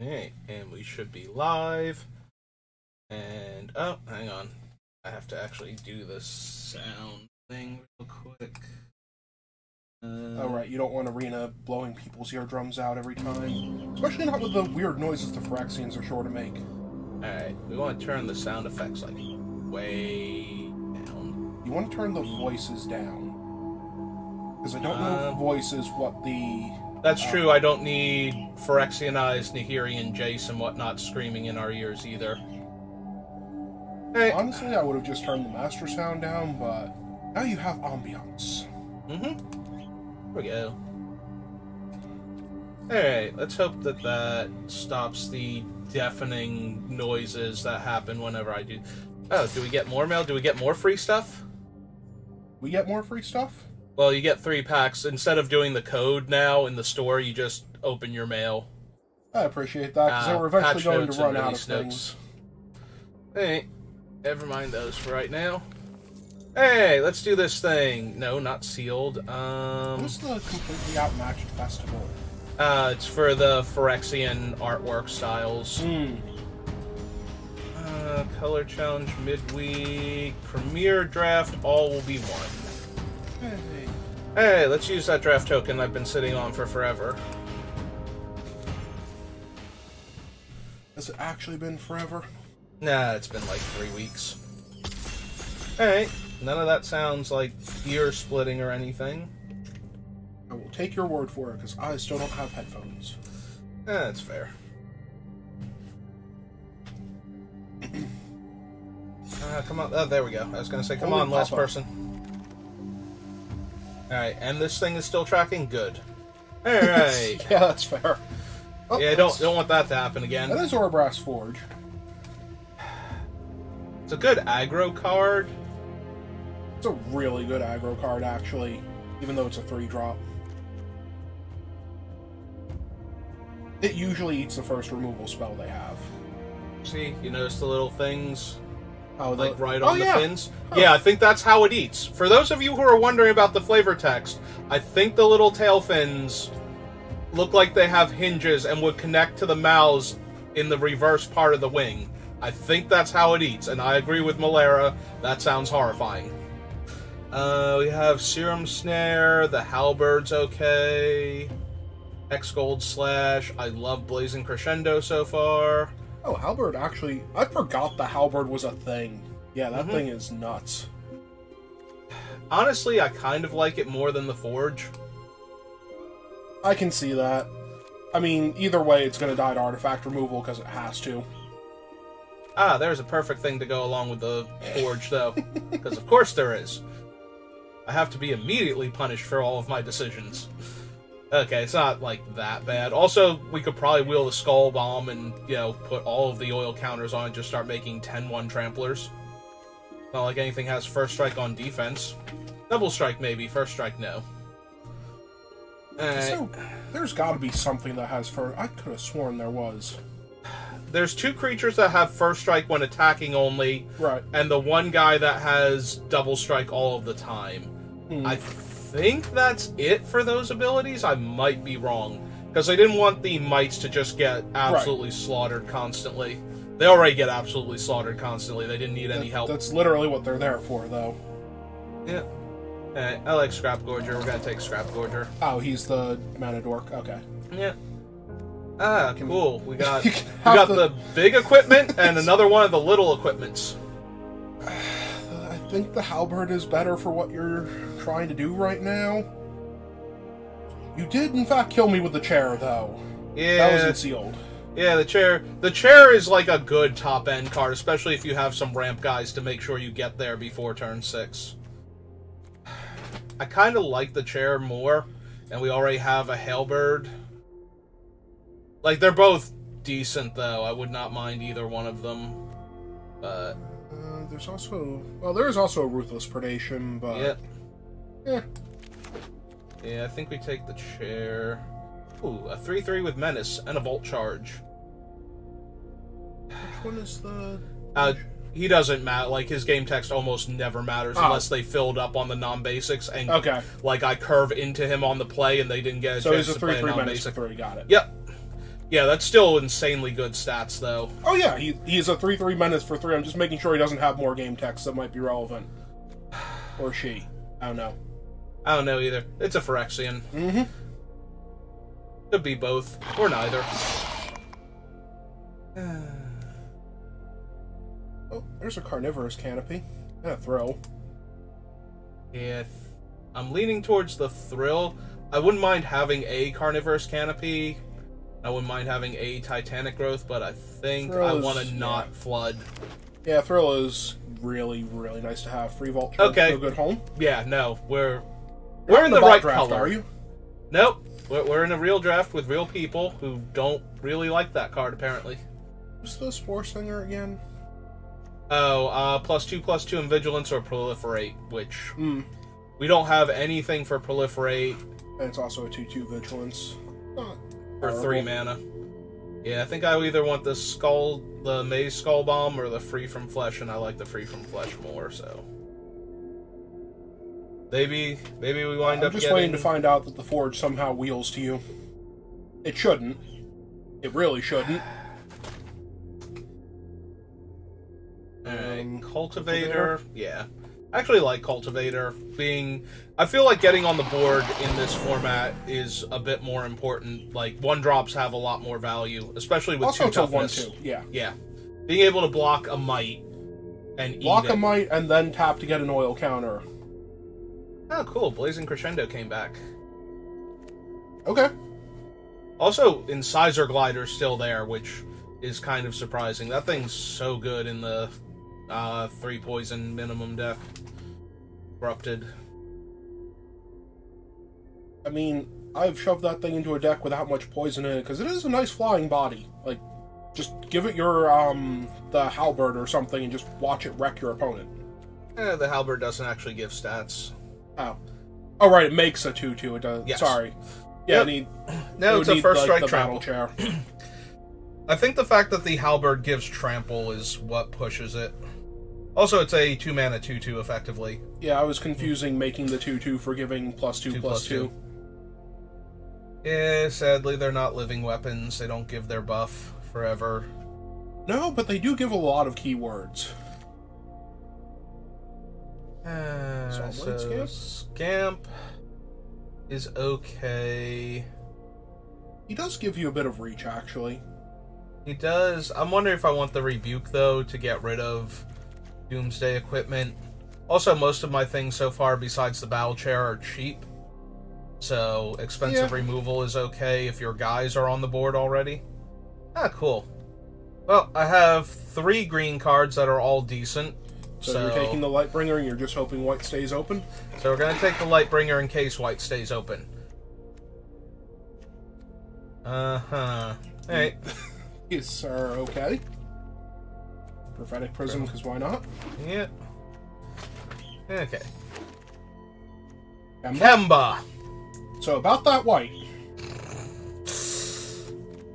Alright, and we should be live. And oh, hang on. I have to actually do the sound thing real quick. Uh, Oh, right, you don't want Arena blowing people's eardrums out every time. Especially not with the weird noises the Phyrexians are sure to make. Alright, we want to turn the sound effects like way down. You want to turn the voices down. Because I don't know if Um, voice is what the. That's true, I don't need Phyrexian eyes, Nahiri and Jace and whatnot screaming in our ears either. Hey. Honestly, I would have just turned the master sound down, but now you have ambiance. Mm-hmm. Here we go. Alright, let's hope that that stops the deafening noises that happen whenever I do. Oh, do we get more mail? Do we get more free stuff? We get more free stuff? Well, you get three packs. Instead of doing the code now in the store, you just open your mail. I appreciate that, because Uh, they were eventually going to run out of release things. Hey, never mind those for right now. Hey, let's do this thing. No, not sealed. Um, What's the completely outmatched festival? uh, it's for the Phyrexian artwork styles. Hmm. Uh, color challenge midweek, premiere draft, all will be one. Hey. Hey, let's use that draft token I've been sitting on for forever. Has it actually been forever? Nah, it's been like three weeks. Alright, none of that sounds like ear splitting or anything. I will take your word for it, because I still don't have headphones. Eh, that's fair. Uh, come on. Oh, there we go. I was going to say, come Holy on, last person. Alright, and this thing is still tracking? Good. Alright. yeah, that's fair. Oh, yeah, don't, don't want that to happen again. That is Urabrask's Forge. It's a good aggro card. It's a really good aggro card, actually, even though it's a three drop. It usually eats the first removal spell they have. See, you notice the little things Oh, the, like right oh, on the yeah. fins. Huh. Yeah, I think that's how it eats. For those of you who are wondering about the flavor text, I think the little tail fins look like they have hinges and would connect to the mouths in the reverse part of the wing. I think that's how it eats, and I agree with Malera. That sounds horrifying. Uh, we have Serum Snare, the Halberd's okay. Hexgold Slash. I love Blazing Crescendo so far. Oh, Halberd actually. I forgot the Halberd was a thing. Yeah, that Mhm. thing is nuts. Honestly, I kind of like it more than the Forge. I can see that. I mean, either way, it's going to die to artifact removal because it has to. Ah, there's a perfect thing to go along with the Forge, though. Because of course there is. I have to be immediately punished for all of my decisions. Okay, it's not like that bad. Also, we could probably wheel the Skull Bomb and, you know, put all of the oil counters on and just start making 10 1 tramplers. Not like anything has first strike on defense. Double strike, maybe. First strike, no. So, there's got to be something that has first. I could have sworn there was. There's two creatures that have first strike when attacking only, Right. and the one guy that has double strike all of the time. Hmm. I think that's it for those abilities. I might be wrong because I didn't want the mites to just get absolutely slaughtered constantly. They already get absolutely slaughtered constantly. They didn't need any help. That's literally what they're there for, though. Yeah. Alright, I like Scrap Gorger. We're gonna take Scrap Gorger. Oh, he's the mana dork. Okay. Yeah. Ah, cool. We got we got have the big equipment and another one of the little equipments. I think the halberd is better for what you're trying to do right now. You did, in fact, kill me with the chair, though. Yeah. That wasn't sealed. Yeah, the chair. The chair is like a good top end card, especially if you have some ramp guys to make sure you get there before turn six. I kind of like the chair more, and we already have a Halberd. Like they're both decent, though. I would not mind either one of them. But Uh, there's also well, there is also a ruthless predation, but yeah, eh, yeah. I think we take the chair. Ooh, a three-three with menace and a volt charge. which one is the? Uh, he doesn't matter. Like his game text almost never matters Oh. unless they filled up on the non-basics, and Okay, like I curve into him on the play, and they didn't get a so chance he's a to play a three-three menace non-basic. for three. Got it. Yep. Yeah, that's still insanely good stats, though. Oh yeah, he, he's a three three menace for three. I'm just making sure he doesn't have more game text that might be relevant. Or she. I don't know. I don't know either. It's a Phyrexian. Mm-hmm. Could be both, or neither. Oh, there's a carnivorous canopy. And a thrill. Yeah, I'm leaning towards the thrill. I wouldn't mind having a carnivorous canopy. I wouldn't mind having a titanic growth, but I think Thrill I want to not yeah. flood. Yeah, thrill is really, really nice to have. Free vault Okay. to a good home. Yeah, no, we're we're in the bot right draft, color. are you? Nope, we're, we're in a real draft with real people who don't really like that card. Apparently. Who's the spore singer again? Oh, uh, plus two, plus two in vigilance or proliferate, which Hmm. we don't have anything for proliferate And it's also a two two vigilance. Not for horrible. three mana. Yeah, I think I either want the skull, the maze skull bomb, or the free from flesh, and I like the free from flesh more. So maybe, maybe we wind up. I'm up just getting. waiting to find out that the forge somehow wheels to you. It shouldn't. It really shouldn't. Alright, Um, cultivator. Yeah, I actually like cultivator. Being, I feel like getting on the board in this format is a bit more important. Like one drops have a lot more value, especially with Also, two a one toughness. two. Yeah. Yeah, being able to block a mite and Block a it. might and then tap to get an oil counter. Oh, cool! Blazing Crescendo came back. Okay. Also, Incisor Glider's still there, which is kind of surprising. That thing's so good in the uh, three poison minimum deck. Corrupted. I mean, I've shoved that thing into a deck without much poison in it because it is a nice flying body. Like, just give it your um the halberd or something and just watch it wreck your opponent. Eh, the halberd doesn't actually give stats. Oh, oh right, it makes a two two. It does. Yes. Sorry. Yeah, Yep. need, No, it it's a first like, strike trample. chair. I think the fact that the halberd gives trample is what pushes it. Also, it's a two mana two two effectively. Yeah, I was confusing making the two two for giving plus two Two plus plus two. Yeah, sadly they're not living weapons. They don't give their buff forever. No, but they do give a lot of keywords. Uh, so Scamp? Is okay. He does give you a bit of reach, actually. He does. I'm wondering if I want the rebuke though to get rid of Doomsday equipment. Also, most of my things so far, besides the battle chair, are cheap. So expensive Yeah. removal is okay if your guys are on the board already. Ah, cool. Well, I have three green cards that are all decent. So, So, you're taking the Lightbringer and you're just hoping white stays open? so we're gonna take the Lightbringer in case White stays open. Uh huh. Alright. Yes, sir. Okay. Prophetic Prism, because why not? Yeah. Okay. Kemba. Kemba. So about that white.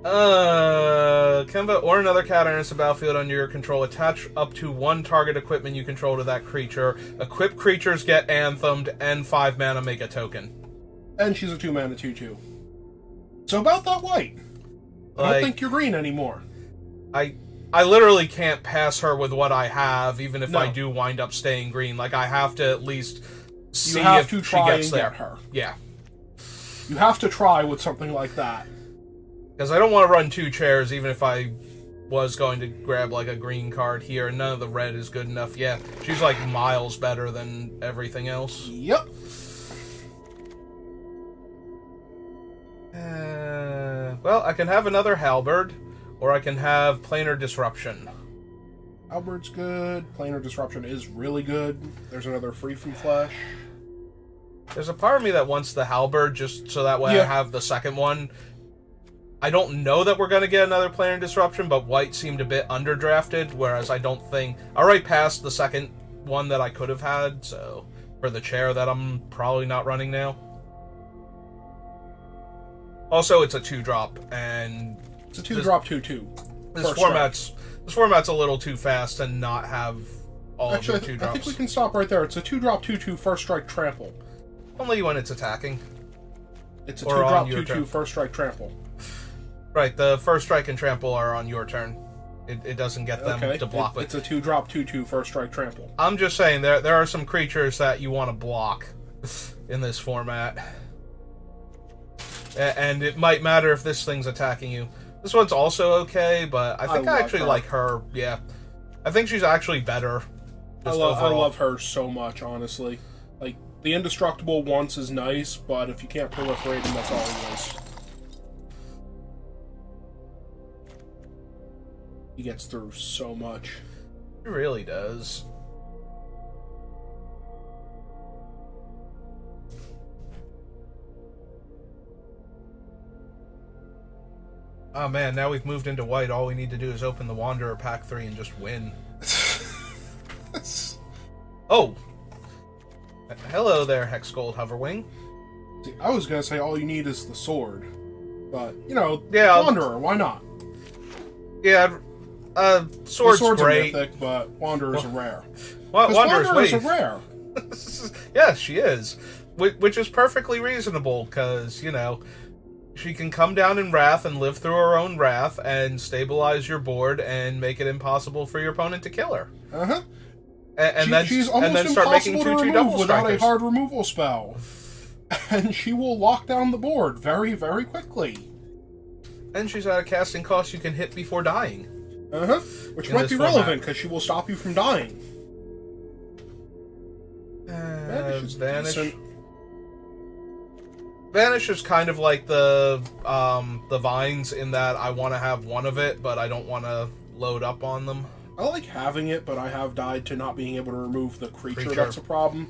Uh, Kemba or another cat enters the battlefield under your control. Attach up to one target equipment you control to that creature. Equipped creatures get anthemed, and five mana make a token. And she's a two mana two two. So about that white. I Like- don't think you're green anymore. I I literally can't pass her with what I have, even if No. I do wind up staying green. Like I have to at least see if she gets there. get her. Yeah, You have to try with something like that. Because I don't want to run two chairs, even if I was going to grab like a green card here, and none of the red is good enough. Yeah, she's like miles better than everything else. Yep. Uh, well, I can have another halberd, or I can have planar disruption. Albert's good. Planar Disruption is really good. There's another Free from Flesh. There's a part of me that wants the halberd just so that way I have the second one. I don't know that we're going to get another planar disruption, but white seemed a bit underdrafted, whereas I don't think. I already passed the second one that I could have had, so. For the chair that I'm probably not running now. Also, it's a two drop, and It's a two This- drop two two. this format's this format's a little too fast to not have all Actually, of your th- two I think we can stop right there. It's a two drop two two first strike trample. Only when it's attacking. It's a two drop, two, two, first strike trample. Right, the first strike and trample are on your turn. It, it doesn't get them Okay. to block It- with. it's a two drop two two first strike trample. I'm just saying there there are some creatures that you want to block in this format, A- and it might matter if this thing's attacking you. This one's also okay, but I I think I, love actually her. like her. Yeah, I think she's actually better. I just love I overall. love her so much, honestly. Like the indestructible once is nice, but if you can't proliferate him, that's all he is. He gets through so much. He really does. Oh man, now we've moved into white. All we need to do is open the Wanderer pack three and just win. Oh! Hello there, Hexgold Hoverwing. See, I was gonna say all you need is the sword, but you know, Yeah, I'll- Wanderer, why not? Yeah, uh, The sword's, sword's a great. mythic, but Wanderers are rare. Wa- 'Cause Wanderer's Wanderers are rare. yeah, she is, Wh- which is perfectly reasonable because you know she can come down in wrath and live through her own wrath and stabilize your board and make it impossible for your opponent to kill her, Uh huh. and, and She- then she's and almost then start making impossible two to two remove double without a hard removal spell, and she will lock down the board very, very quickly. And she's at a casting cost you can hit before dying. Uh huh. Which might be format. relevant because she will stop you from dying. Uh, Vanish decent. Vanish is kind of like the um, the vines in that I want to have one of it, but I don't want to load up on them. I like having it, but I have died to not being able to remove the creature. Creature. That's a problem.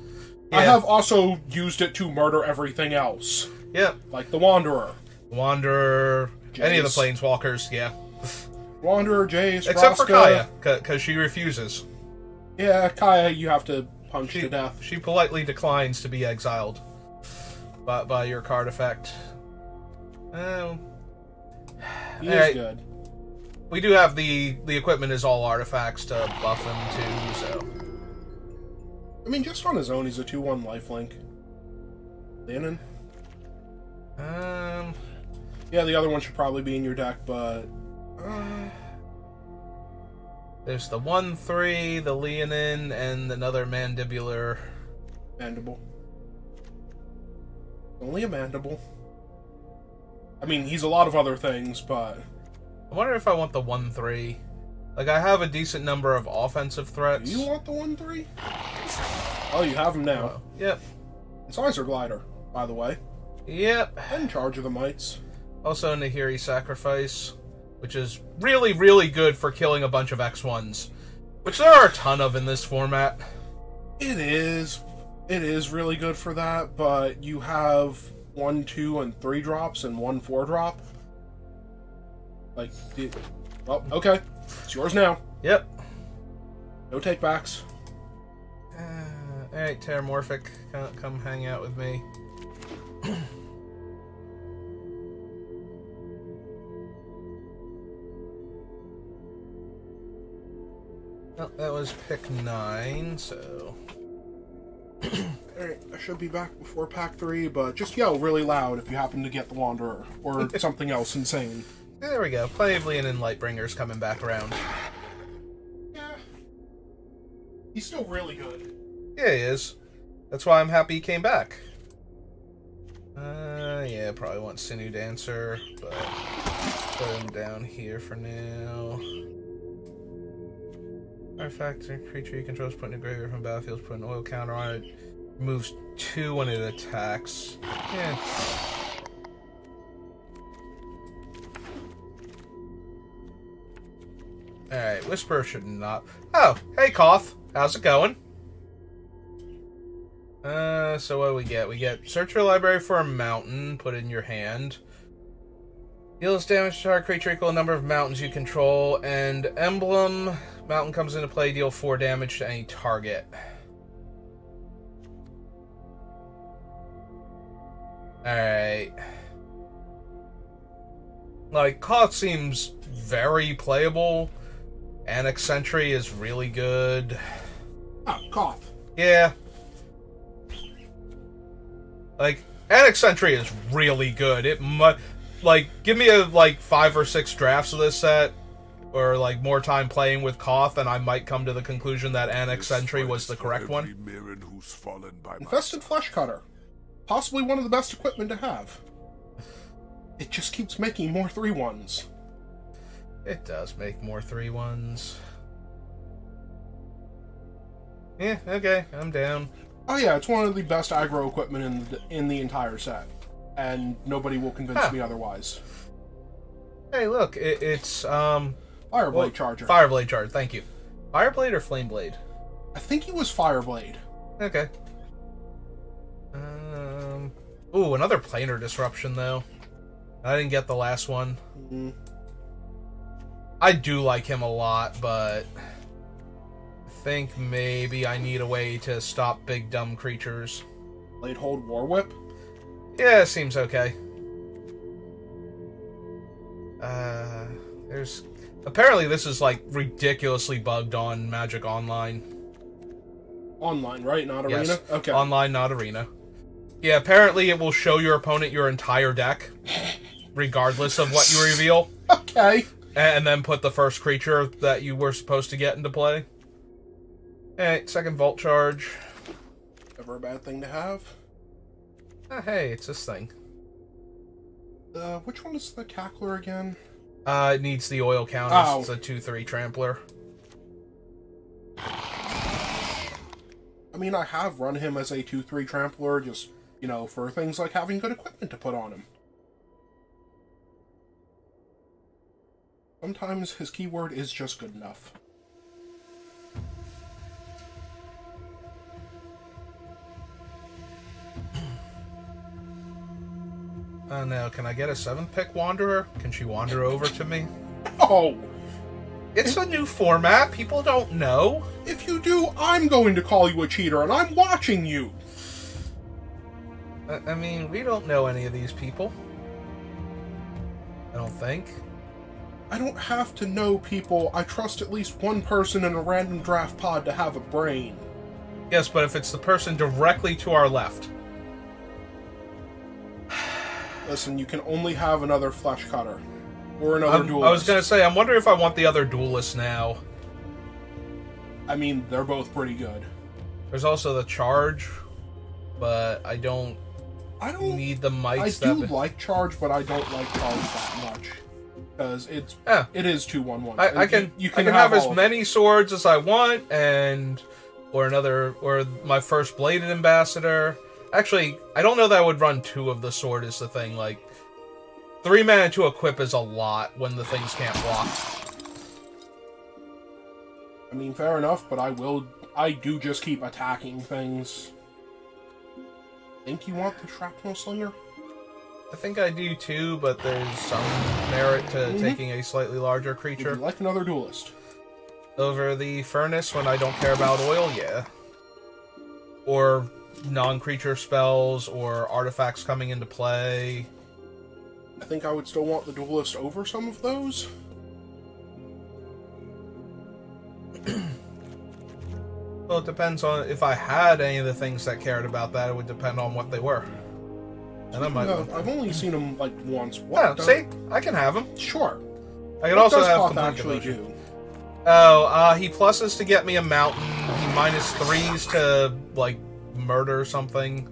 I have also used it to murder everything else, Yep. like the Wanderer. Wanderer, any of the planeswalkers, yeah. Wanderer, Jace, Except for Kaya, because she refuses. Yeah, Kaya, you have to punch She, to death. she politely declines to be exiled by, by your card effect. Um, He Alright. is good. we do have the the equipment is all artifacts to buff him too, so I mean, just on his own, he's a 2 1 lifelink. Leonin? um, Yeah, the other one should probably be in your deck, but. There's the one three, the Leonin, and another mandibular. mandible. Only a mandible. I mean, he's a lot of other things, but. I wonder if I want the one three. Like I have a decent number of offensive threats. Do you want the 1 3? Oh, you have him now. Oh, yep, Incisor Glider, by the way. yep. In charge of the mites. Also, Nahiri Sacrifice, which is really, really good for killing a bunch of X1s, which there are a ton of in this format. It is. It is really good for that, but you have one, two, and three drops and one four drop. Like, the, well, okay, it's yours now. Yep. No takebacks. Uh, Alright, Terramorphic, come, come hang out with me. Oh, that was pick nine, so. Alright, I should be back before pack three, but just yell really loud if you happen to get the Wanderer or something else insane. There we go. Leonin Lightbringers coming back around. Yeah. He's still really good. Yeah, he is. That's why I'm happy he came back. Uh, yeah, probably want Sinew Dancer, but put him down here for now. Artifact or creature you control is put in a graveyard from battlefield, put an oil counter on it. Moves two when it attacks. Yeah. Alright, Whisper should not. Oh, hey, Koth. How's it going? Uh, so what do we get? We get search your library for a mountain, put in your hand. Deals damage to our creature equal number of mountains you control, and emblem. Mountain comes into play, deal 4 damage to any target. Alright. Like, Koth seems very playable. Annex Sentry is really good. Ah, Koth. Yeah. Like, Annex Sentry is really good. It mu- like give me a like five or six drafts of this set, or like more time playing with Koth, and I might come to the conclusion that Annex Sentry was the correct one. Infested Flesh Cutter. Possibly one of the best equipment to have. It just keeps making more three ones. It does make more three ones. Yeah, okay, I'm down. Oh yeah, it's one of the best aggro equipment in the, in the entire set, and nobody will convince Huh. me otherwise. Hey, look, it, it's um Fireblade well, Charger. Fireblade charge. Thank you. Fireblade or Flameblade? I think he was Fireblade. Okay. Um. Ooh, another planar disruption though. I didn't get the last one. Mm, I do like him a lot, but I think maybe I need a way to stop big dumb creatures. Blade Hold War Whip. Yeah, seems okay. Uh, there's apparently this is like ridiculously bugged on Magic Online. Online, right? Not Yes. Arena? Okay. Online, not arena. Yeah, apparently it will show your opponent your entire deck, regardless of what you reveal, okay. and then put the first creature that you were supposed to get into play. Alright, second Volt Charge. Ever a bad thing to have. Ah, hey, it's this thing. Uh, which one is the Cackler again? Uh, it needs the oil counters. Oh. It's a 2-3 trampler. I mean, I have run him as a 2-3 trampler, just, you know, for things like having good equipment to put on him. Sometimes his keyword is just good enough. Uh, oh no, can I get a seventh pick Wanderer? Can she wander over to me? Oh! It's a new format. People don't know. If you do, I'm going to call you a cheater, and I'm watching you! I, I mean, we don't know any of these people. I don't think. I don't have to know people. I trust at least one person in a random draft pod to have a brain. Yes, but if it's the person directly to our left. Listen, you can only have another flesh cutter. Or another I'm- duelist. I was gonna say, I'm wondering if I want the other duelist now. I mean, they're both pretty good. There's also the charge, but I don't I don't. need the might I do like charge, but I don't like charge that much because it's Yeah. it is two one one. I, I can you, I can have, as all of many swords as I want, and or another or my first bladed ambassador. Actually, I don't know that I would run two of the sword. Is the thing like three mana to equip is a lot when the things can't block. I mean, fair enough, but I will. I do just keep attacking things. Think you want the shrapnel slinger? I think I do too, but there's some merit to Mhm. taking a slightly larger creature like another duelist? over the furnace when I don't care about oil. Yeah, or non-creature spells or artifacts coming into play. I think I would still want the duelist over some of those. Well, it depends on if I had any of the things that cared about that. It would depend on what they were. And I might. No, I've only seen them like once. What? Yeah, see, I can have him. Sure. I can What also have complete actually do? Oh, uh, he pluses to get me a mountain. He minus threes to like murder something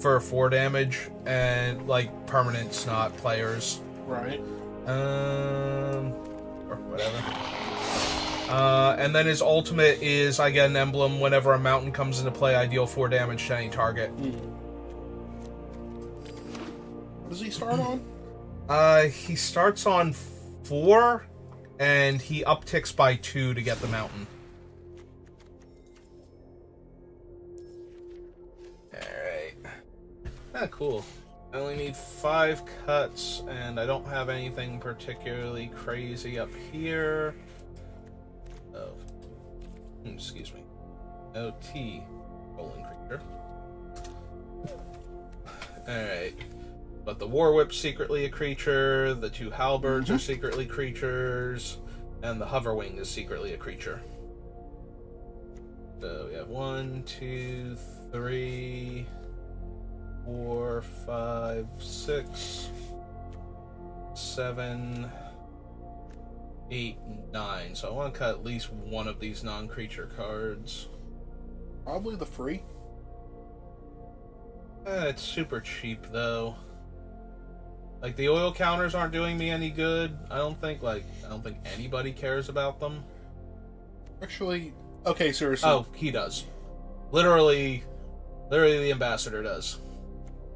for four damage, and like permanents, not players. Right. Um, or whatever. Uh, and then his ultimate is I get an emblem whenever a mountain comes into play. I deal four damage to any target. Hmm. What does he start on? Uh, he starts on four, and he upticks by two to get the mountain. Ah, cool. I only need five cuts, and I don't have anything particularly crazy up here. Hmm, Excuse me. No T. Rolling creature. Alright. But the War Whip's secretly a creature, the two Halberds are Mhm. secretly creatures, and the Hoverwing is secretly a creature. So we have one, two, three, four, five, six. seven, eight, nine. So I want to cut at least one of these non-creature cards. Probably the free. Eh, it's super cheap though. Like the oil counters aren't doing me any good. I don't think like I don't think anybody cares about them. Actually, okay, seriously. Oh, he does. Literally, literally the ambassador does.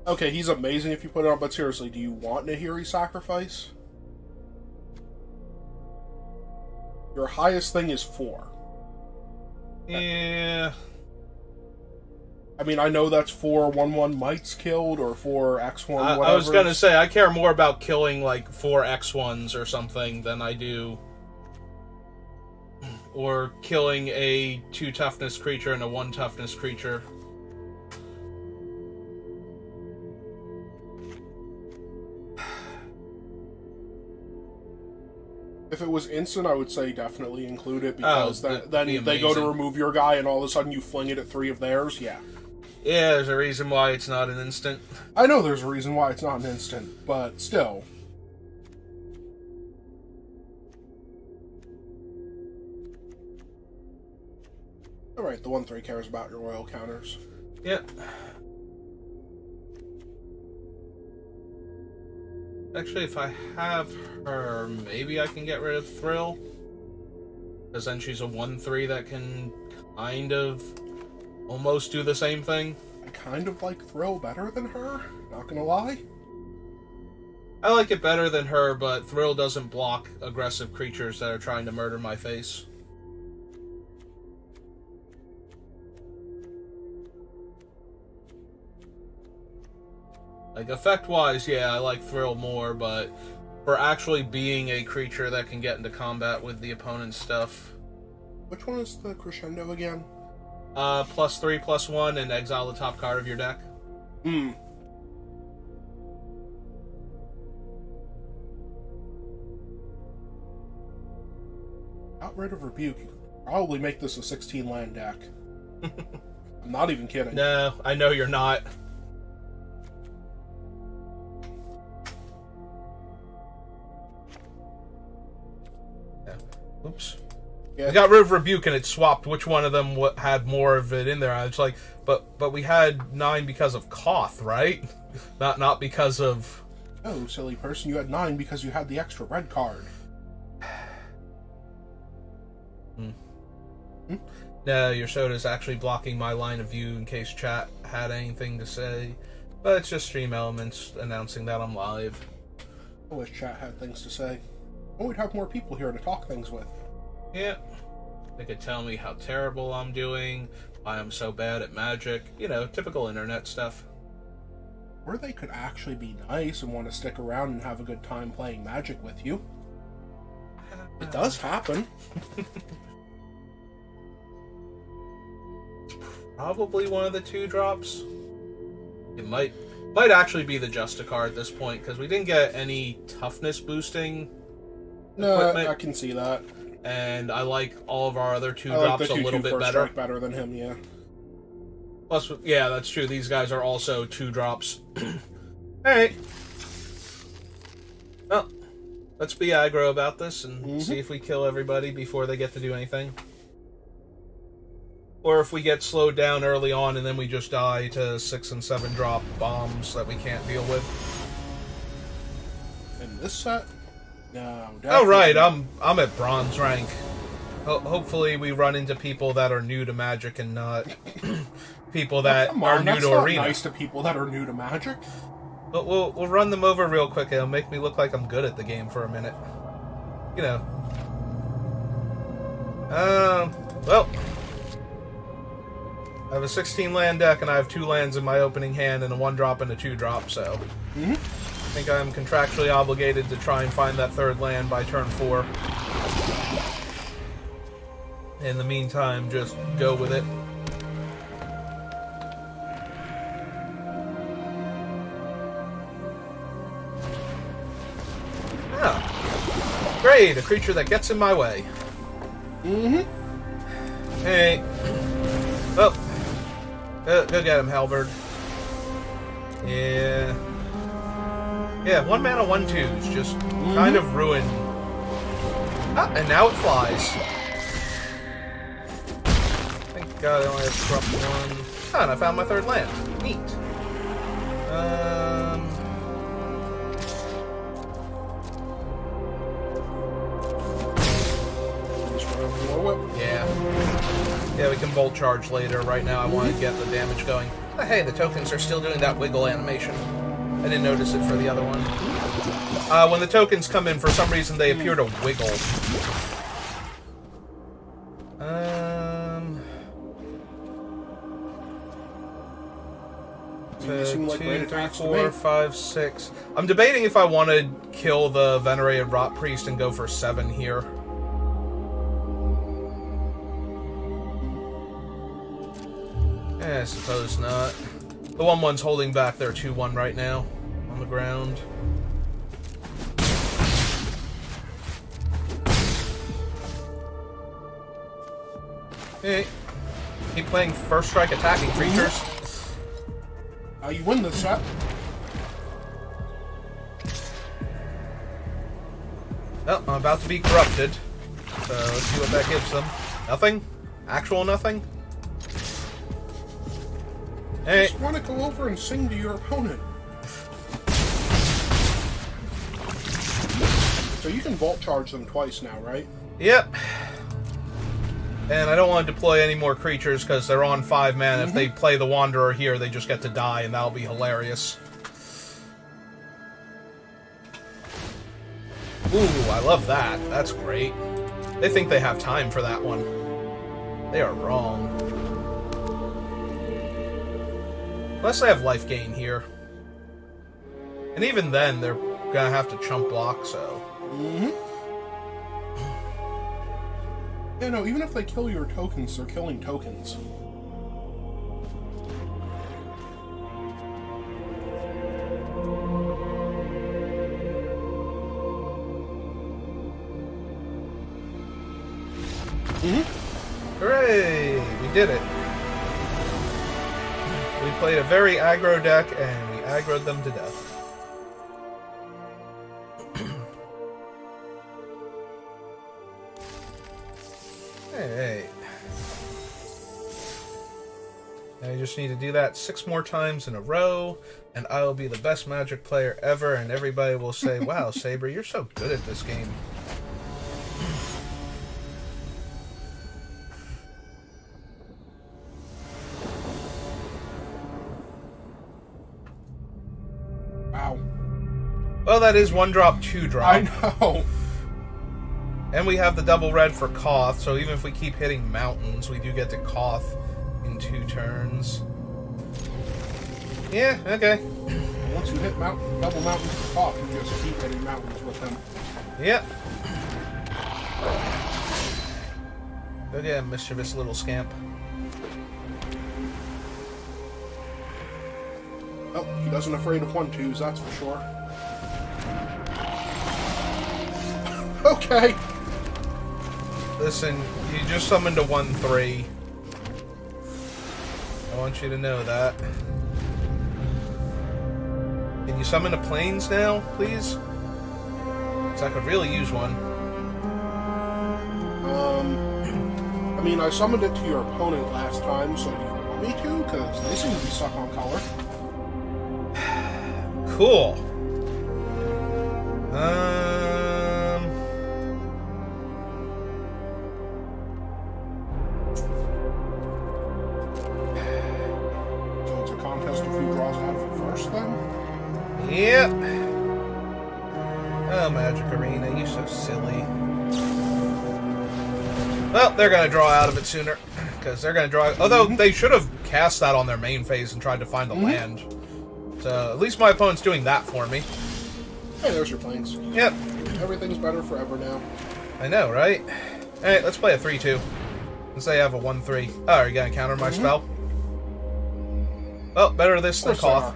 Okay, he's amazing if you put it on, but seriously, do you want Nahiri sacrifice? Your highest thing is four. Yeah. I mean, I know that's four one one mites killed or four X one. I, I was gonna say I care more about killing like four X ones or something than I do, or killing a two toughness creature and a one toughness creature. If it was instant, I would say definitely include it oh, because Oh, then, that'd be then they go to remove your guy and all of a sudden you fling it at three of theirs. Yeah, Yeah, there's a reason why it's not an instant. I know there's a reason why it's not an instant, but still. All right, the one three cares about your oil counters. Yeah. Actually, if I have her, maybe I can get rid of Thrill. Because then she's a 1 3 that can kind of almost do the same thing. I kind of like Thrill better than her. Not gonna lie. I like it better than her, but Thrill doesn't block aggressive creatures that are trying to murder my face. Like, effect wise, yeah, I like Thrill more, but for actually being a creature that can get into combat with the opponent's stuff, Which one is the crescendo again? uh, plus three, plus one, and exile the top card of your deck. Hmm. Rid of rebuke. You could Probably make this a 16 land deck. I'm not even kidding. No, I know you're not. Oops. Yeah. I got rid of rebuke and it swapped which one of them had more of it in there. I was like, but but we had nine because of Koth, right? Not not because of. Oh, silly person, you had nine because you had the extra red card. Hmm. Hmm? No, your soda's actually blocking my line of view in case chat had anything to say. But it's just stream elements announcing that I'm live. I wish chat had things to say. Would have more people here to talk things with. Yeah. They could tell me how terrible I'm doing, why I'm so bad at magic. You know, typical internet stuff. Or they could actually be nice and want to stick around and have a good time playing magic with you. It uh. does happen. Probably one of the two drops. It might might actually be the Justicar at this point because we didn't get any toughness boosting, No, Equipment. I can see that. and I like all of our other two I like drops the a little bit first better. strike better than him. Yeah. Plus, yeah, that's true. These guys are also two drops. All right. Well, let's be aggro about this and Mhm. see if we kill everybody before they get to do anything. Or if we get slowed down early on and then we just die to six and seven drop bombs that we can't deal with. In this set, no. Oh right. I'm I'm at bronze rank. Ho- hopefully, we run into people that are new to Magic and not people that Come are new that's to not Arena. nice to people that are new to Magic. But we'll we'll run them over real quick. It'll make me look like I'm good at the game for a minute. You know. Um. Well. I have a 16 land deck, and I have two lands in my opening hand, and a one drop and a two drop. So, Mhm. I think I'm contractually obligated to try and find that third land by turn four. In the meantime, just go with it. Oh. Great, a creature that gets in my way. Mm-hmm. Hey. Well, go, go get him, Halberd. Yeah. Yeah, one mana, one twos, just kind of ruin. Ah, and now it flies. Thank God I only have corrupt one. Ah, and I found my third land. Neat. Um. Just run more whip. Yeah. Yeah, we can bolt charge later. Right now, I want to get the damage going. Oh, hey, the tokens are still doing that wiggle animation. I didn't notice it for the other one. Uh, when the tokens come in, for some reason, they appear to wiggle. Um. You seem like two, three, four, five, six. I'm debating if I want to kill the venerated rot priest and go for seven here. Eh, I suppose not. The one one's holding back their two one right now on the ground. Hey, keep playing first strike attacking creatures. Uh, you win this set. Well, I'm about to be corrupted. So let's see what that gives them. Nothing? Actual nothing? Hey, Just want to go over and sing to your opponent. So you can volt charge them twice now, right? yep. And I don't want to deploy any more creatures because they're on five mana. If they mm-hmm. play the Wanderer here, they just get to die, and that'll be hilarious. Ooh, I love that. That's great. They think they have time for that one. They are wrong. Unless they have life gain here. And even then, they're gonna have to chump block, so. Mm-hmm. Yeah, no, even if they kill your tokens, they're killing tokens. Mm-hmm. Hooray! We did it. Played a very aggro deck and we aggroed them to death. hey. Now you just need to do that six more times in a row, and I will be the best Magic player ever, and everybody will say, Wow, Saber, you're so good at this game. That is one drop, two drop. I know. And we have the double red for Koth, so even if we keep hitting mountains, we do get to Koth in two turns. Yeah, okay. Once you hit mountain, double mountains for top, you just keep hitting mountains with them. Yep. Go get him, mischievous little scamp. Oh, he doesn't afraid of one twos, that's for sure. Okay. Listen, you just summoned a 1-3. I want you to know that. Can you summon a planes now, please? Because I could really use one. Um, I mean, I summoned it to your opponent last time, so do you want me to? Because they seem to be stuck on color. Cool. Um. They're gonna draw out of it sooner because they're gonna draw. Although mm-hmm. they should have cast that on their main phase and tried to find the mm-hmm. land. So at least my opponent's doing that for me. Hey, there's your planes. Yep, Everything's better forever now. I know, right? All right, let's play a three-two. Let's say I have a one-three. Oh, are you gonna counter my mm-hmm. spell? Well, better this than Koth.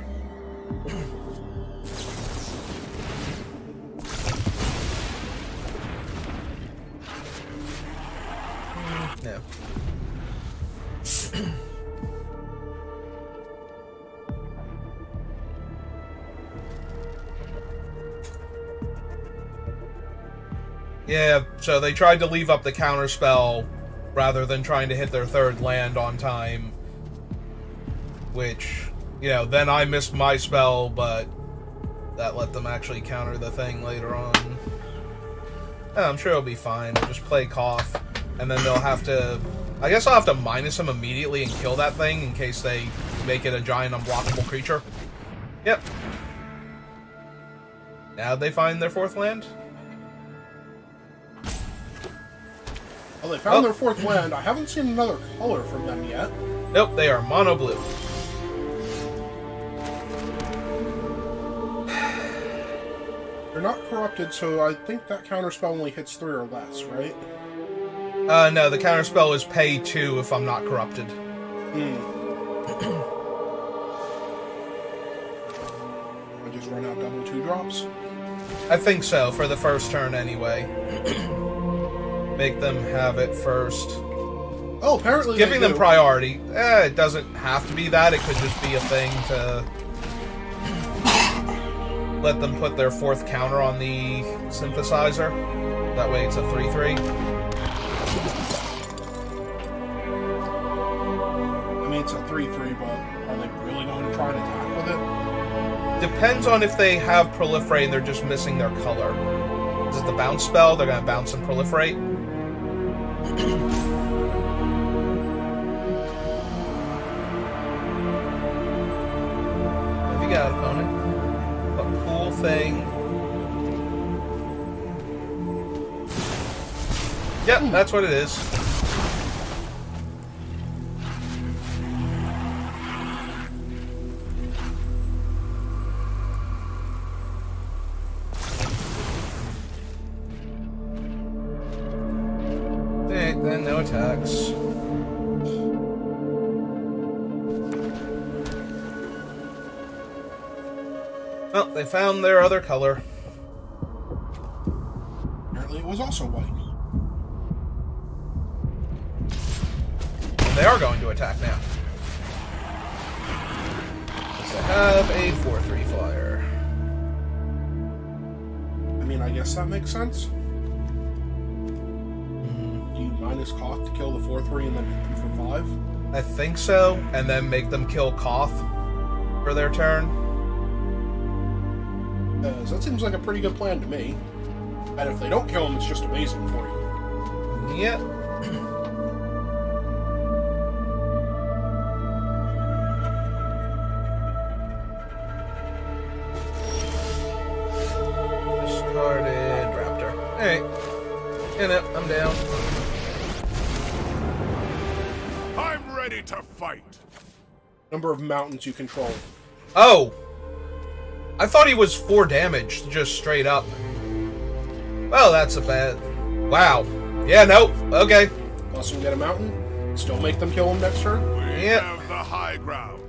So they tried to leave up the counter spell rather than trying to hit their third land on time. Which, you know, then I missed my spell, but that let them actually counter the thing later on. Yeah, I'm sure it'll be fine. I'll just play Koth, and then they'll have to. I guess I'll have to minus them immediately and kill that thing in case they make it a giant unblockable creature. Yep. Now they find their fourth land? Well, they found Oh. their fourth land. I haven't seen another color from them yet. Nope, they are mono blue. They're not corrupted, so I think that counterspell only hits three or less, right? Uh, no, the counterspell is pay two if I'm not corrupted. Hmm. I just run out double two drops. I think so, for the first turn anyway. Make them have it first. Oh, apparently Giving them priority. Eh, it doesn't have to be that, it could just be a thing to let them put their fourth counter on the synthesizer. That way it's a 3 3. I mean, it's a three-three, but are they really going to try and attack with it? Depends on if they have proliferate and they're just missing their color. Is it the bounce spell? They're gonna bounce and proliferate. Have you got? A cool thing. Yep, that's what it is. They found their other color. Apparently, it was also white. They are going to attack now. So have a 4-3 flyer. I mean, I guess that makes sense. Do you minus Koth to kill the four-three and then hit them for five? I think so, and then make them kill Koth for their turn. Because that seems like a pretty good plan to me. And if they don't kill him, it's just amazing for you. Yep. Discarded Raptor. Alright. And it, I'm down. I'm ready to fight. Number of mountains you control. Oh! I thought he was 4 damage, just straight up. Well, that's a bad. Wow. Yeah, nope. Okay. Plus, you get a mountain. Still make them kill him next turn. We Yep. have the high ground.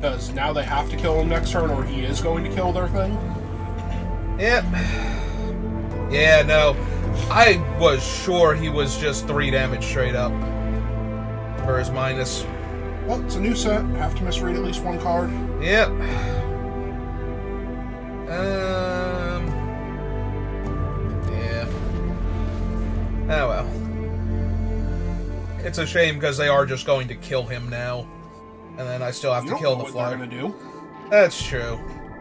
Because now they have to kill him next turn, or he is going to kill their thing. Yep. Yeah, no. I was sure he was just 3 damage straight up. For his minus. Well, it's a new set. Have to misread at least one card. Yep. Um. Yeah. Oh well. It's a shame because they are just going to kill him now, and then I still have You to kill the what they're to do. That's true.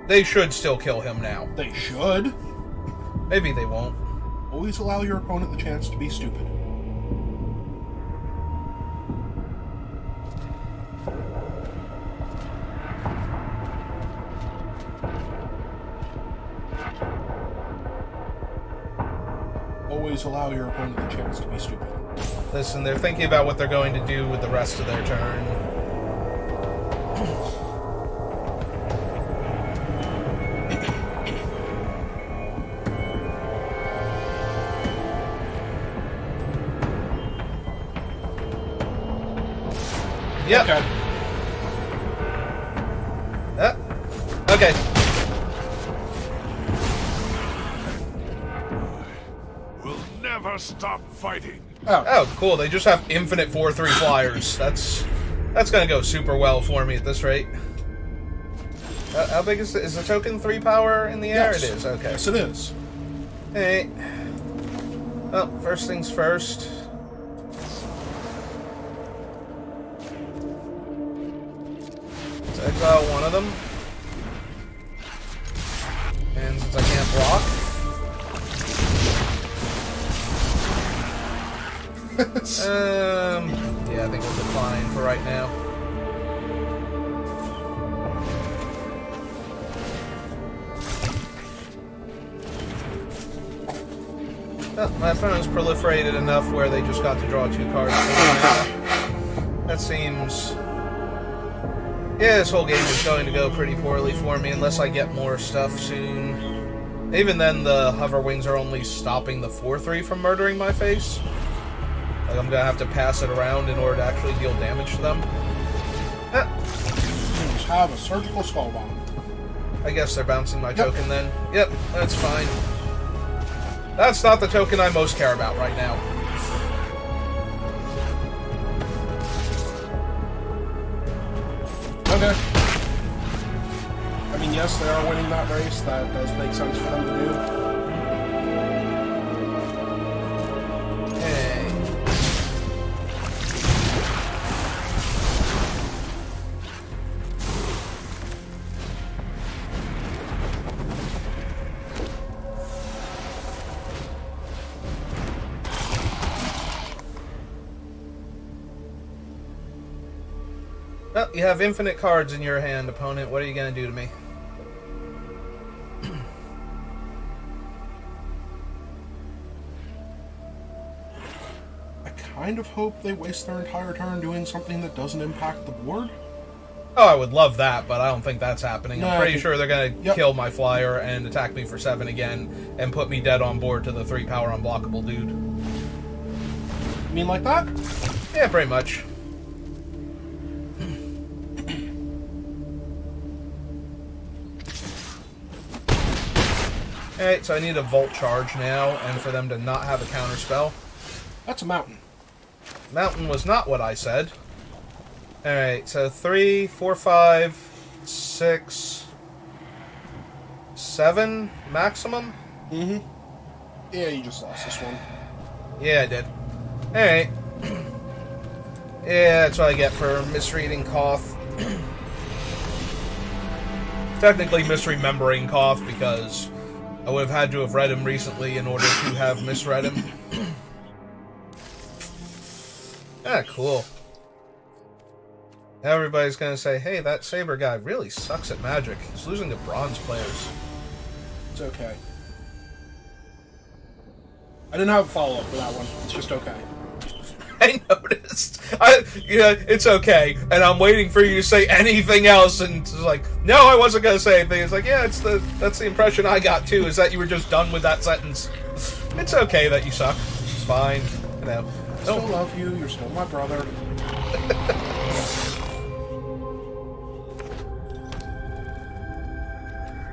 They should still kill him now. They should. Maybe they won't. Always allow your opponent the chance to be stupid. Always allow your opponent the chance to be stupid. Listen, they're thinking about what they're going to do with the rest of their turn. Yep. Okay. Oh, Oh, cool. They just have infinite 4-3 flyers. That's that's gonna go super well for me at this rate. Uh, how big is the, is the token three power in the air? yes. It is. Okay. Yes, it is. Hey. Well, first things first. Let's exile one of them. Um, yeah, I think we'll decline for right now. Oh, my opponent's proliferated enough where they just got to draw two cards. that seems... Yeah, this whole game is going to go pretty poorly for me unless I get more stuff soon. Even then, the hover wings are only stopping the 4-3 from murdering my face. Like, I'm gonna have to pass it around in order to actually deal damage to them. Eh, have a Surgical Skullbomb. I guess they're bouncing my Yep. token then. Yep, that's fine. That's not the token I most care about right now. Okay. I mean, yes, they are winning that race. That does make sense for them to do. You have infinite cards in your hand, opponent. What are you going to do to me? I kind of hope they waste their entire turn doing something that doesn't impact the board. Oh, I would love that, but I don't think that's happening. No, I'm pretty sure they're going to Yep. kill my flyer and attack me for seven again and put me dead on board to the three power unblockable dude. You mean like that? Yeah, pretty much. Alright, so I need a Volt Charge now, and for them to not have a counter spell. That's a mountain. Mountain was not what I said. Alright, so three, four, five, six, seven maximum? Mm-hmm. Yeah, you just lost this one. Yeah, I did. Alright. yeah, that's what I get for misreading Koth. Technically misremembering Koth because I would have had to have read him recently in order to have misread him. ah, cool. Everybody's gonna say, hey, that Saber guy really sucks at magic. He's losing to bronze players. It's okay. I didn't have a follow-up for that one. It's just okay. I noticed. I, yeah, it's okay, and I'm waiting for you to say anything else, and it's like, no, I wasn't gonna say anything. It's like, yeah, it's the that's the impression I got too, is that you were just done with that sentence. It's okay that you suck. It's fine, you know. I still love you. You're still my brother.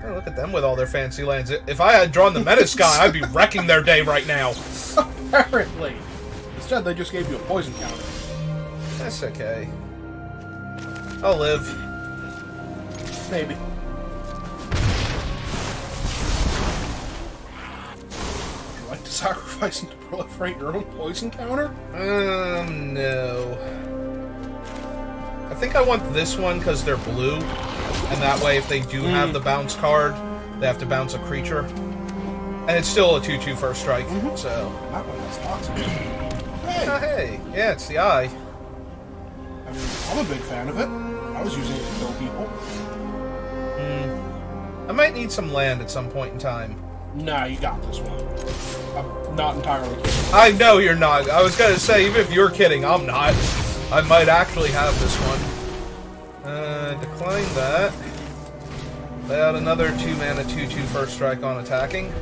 oh, look at them with all their fancy lands. If I had drawn the Meta Sky, I'd be wrecking their day right now. Apparently. Instead, they just gave you a poison counter. That's okay. I'll live. Maybe. Would you like to sacrifice and to proliferate your own poison counter? Um, no. I think I want this one because they're blue, and that way, if they do have the bounce card, they have to bounce a creature. And it's still a 2 2 first strike, so. That one is toxic. Oh, Hey! hey, yeah, it's the eye. I mean, I'm a big fan of it. I was using it to kill people. I might need some land at some point in time. Nah, you got this one. I'm not entirely kidding. I know you're not. I was gonna say, even if you're kidding, I'm not. I might actually have this one. Uh, decline that. Lay out another 2 mana 2 2 first strike on attacking.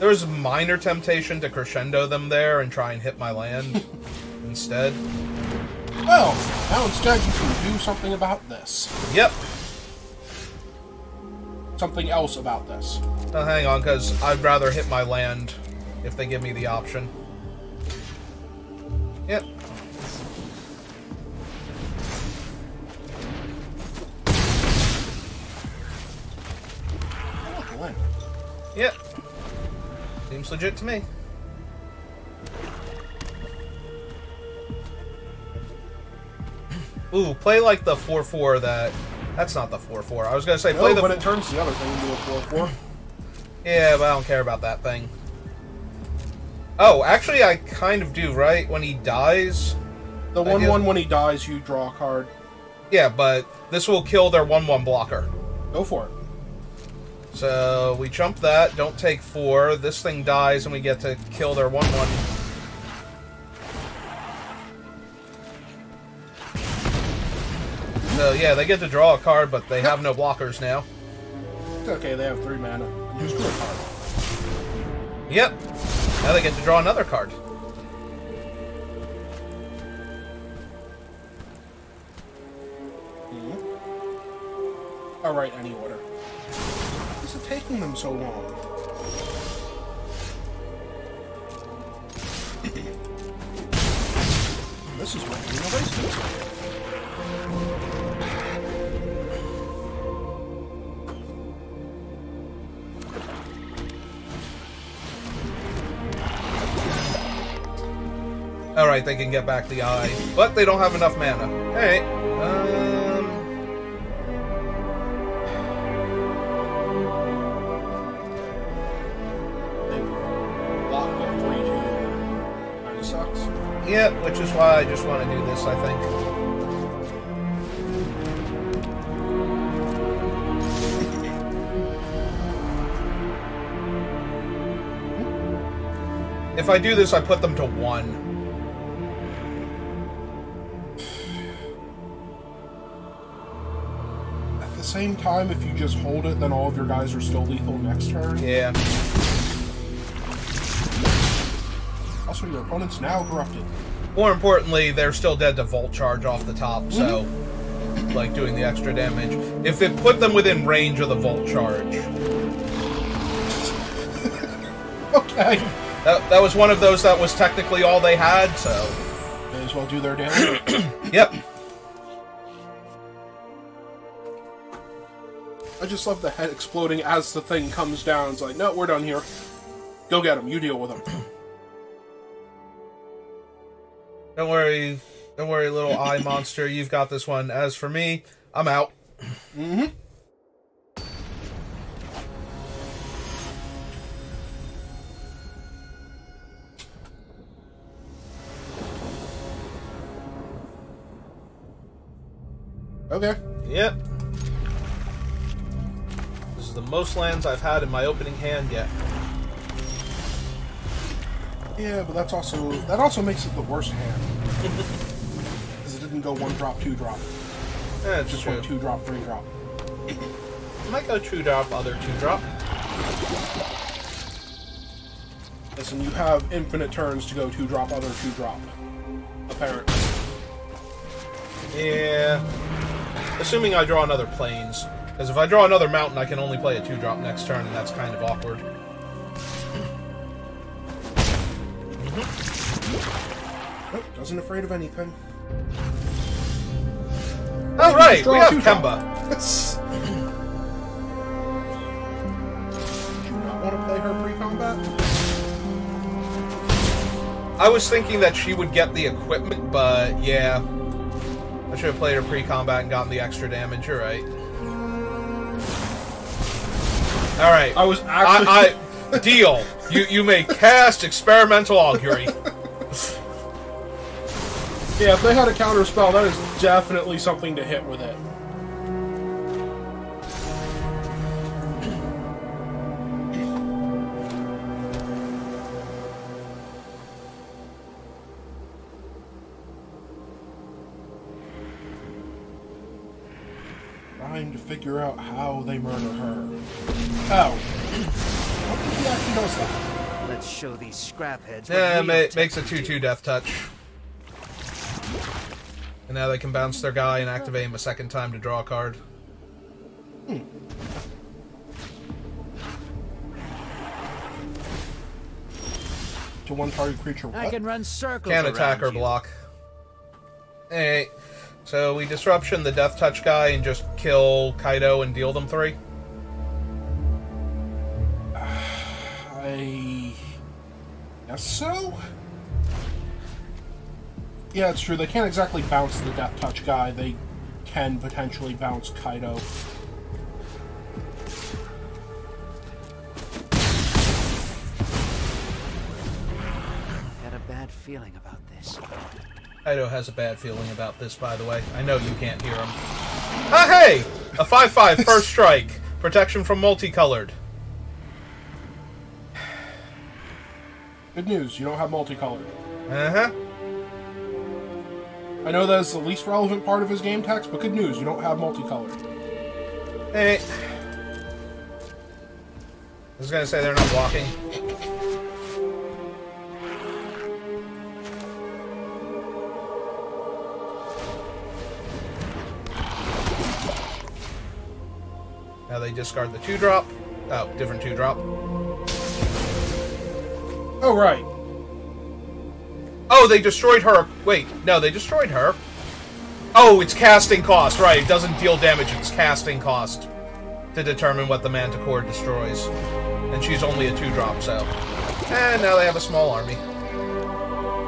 There was a minor temptation to crescendo them there and try and hit my land instead. Well, now instead you can do something about this. Yep. Something else about this. Oh, hang on, because I'd rather hit my land if they give me the option. Yep. Yep. Seems legit to me. Ooh, play like the 4 4 that. That's not the 4 4. I was going to say, play No, the. but it turns the other thing into a 4 4. Yeah, but I don't care about that thing. Oh, actually, I kind of do, right? When he dies. The I 1 do. 1 when he dies, you draw a card. Yeah, but this will kill their 1 1 blocker. Go for it. So we jump that, don't take 4. This thing dies, and we get to kill their 1 1. So yeah, they get to draw a card, but they have no blockers now. It's okay, they have 3 mana. Just draw card. Yep. Now they get to draw another card. Hmm. Alright, any order. Why is it taking them so long? this is what is. Alright, they can get back the eye. But they don't have enough mana. Hey, Um. Yep, which is why I just want to do this, I think. If I do this, I put them to one. At the same time, if you just hold it, then all of your guys are still lethal next turn. Yeah. Your opponent's now corrupted. More importantly, they're still dead to Volt Charge off the top, so, mm-hmm. like, doing the extra damage. If it put them within range of the Volt Charge. Okay. That, that was one of those that was technically all they had, so. May as well do their damage. Yep. I just love the head exploding as the thing comes down. It's like, no, we're done here. Go get him. You deal with him. Don't worry, don't worry, little eye monster. You've got this one. As for me, I'm out. Mm-hmm. Okay. Yep. This is the most lands I've had in my opening hand yet. Yeah, but that's also that also makes it the worst hand. Because it didn't go one drop, two drop. Yeah, it's just true. went two drop, three drop. Might go two drop, other two drop. Listen, you have infinite turns to go two drop, other two drop. Apparently. Yeah. Assuming I draw another planes. Because if I draw another mountain, I can only play a two drop next turn, and that's kind of awkward. Mm-hmm. Oh, nope, doesn't afraid of anything. All right, we have two. Kemba. Do not want to play her pre-combat? I was thinking that she would get the equipment, but yeah. I should have played her pre-combat and gotten the extra damage, you're right. Mm. Alright. I was actually. I, I deal. You you may cast experimental augury. Yeah, if they had a counter spell, that is definitely something to hit with it. Trying to figure out how they murder her. How he actually that? Let's show these scrapheads. what Yeah, real ma- makes a 2-2 death touch. And now they can bounce their guy and activate him a second time to draw a card. Hmm. To one target creature. What? I can run circles. Can't attack or you. block. Hey, so we disruption the death touch guy and just kill Kaido and deal them three. Guess so. Yeah, it's true. They can't exactly bounce the Death Touch guy. They can potentially bounce Kaido. Got a bad feeling about this. Kaido has a bad feeling about this, by the way. I know you can't hear him. Ah, hey! A 5-5 first strike. Protection from multicolored. Good news, you don't have multicolored. Uh-huh. I know that's the least relevant part of his game text, but good news, you don't have multicolored. Hey. I was gonna say they're not walking. Now they discard the two drop. Oh, different two drop. Oh, right. Oh, they destroyed her. Wait, no, they destroyed her. Oh, it's casting cost, right. It doesn't deal damage, it's casting cost to determine what the Manticore destroys. And she's only a two drop, so. And now they have a small army.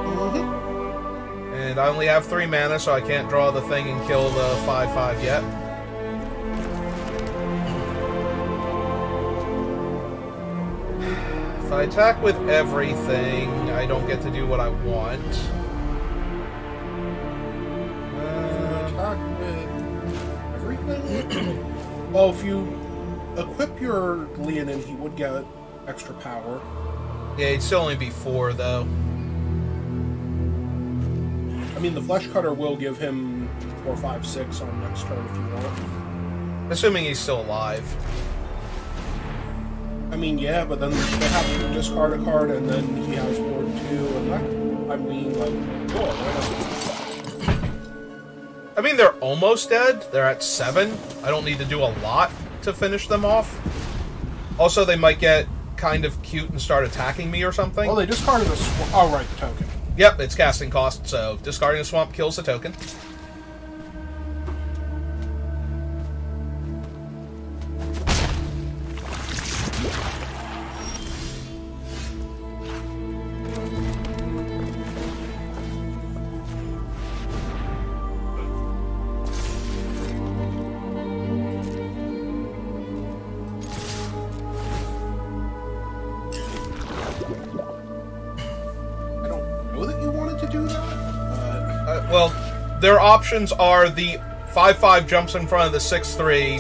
Mm-hmm. And I only have three mana, so I can't draw the thing and kill the 5 5 yet. If I attack with everything, I don't get to do what I want. Uh, Attack with everything? well, if you equip your Leonin, he would get extra power. yeah, it'd still only be four, though. I mean, the Flesh Cutter will give him four, five, six on next turn if you want. Assuming he's still alive. I mean, yeah, but then they have to discard a card, and then he has Ward 2, and that, I mean, like, why not? I mean, they're almost dead. They're at seven. I don't need to do a lot to finish them off. Also, they might get kind of cute and start attacking me or something. Well, they discarded a sw- Oh, right, the token. Yep, it's casting cost, so discarding a swamp kills the token. Their options are the 5 5 jumps in front of the 6 3.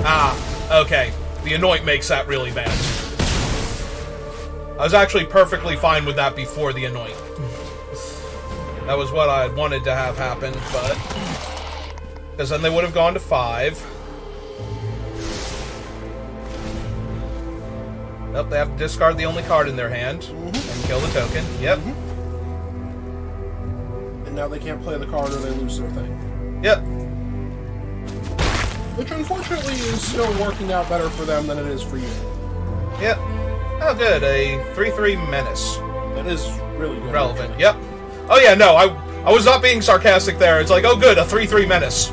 Ah, okay. The anoint makes that really bad. I was actually perfectly fine with that before the anoint. That was what I wanted to have happen, but. Because then they would have gone to 5. Nope, they have to discard the only card in their hand and kill the token. Yep. but... And now they can't play the card or they lose their thing. Yep. Which, unfortunately, is still working out better for them than it is for you. Yep. Oh, good. A 3 3 menace. That is really good. Relevant. actually. Yep. Oh, yeah, no, I, I was not being sarcastic there. It's like, oh, good, a 3 3 menace.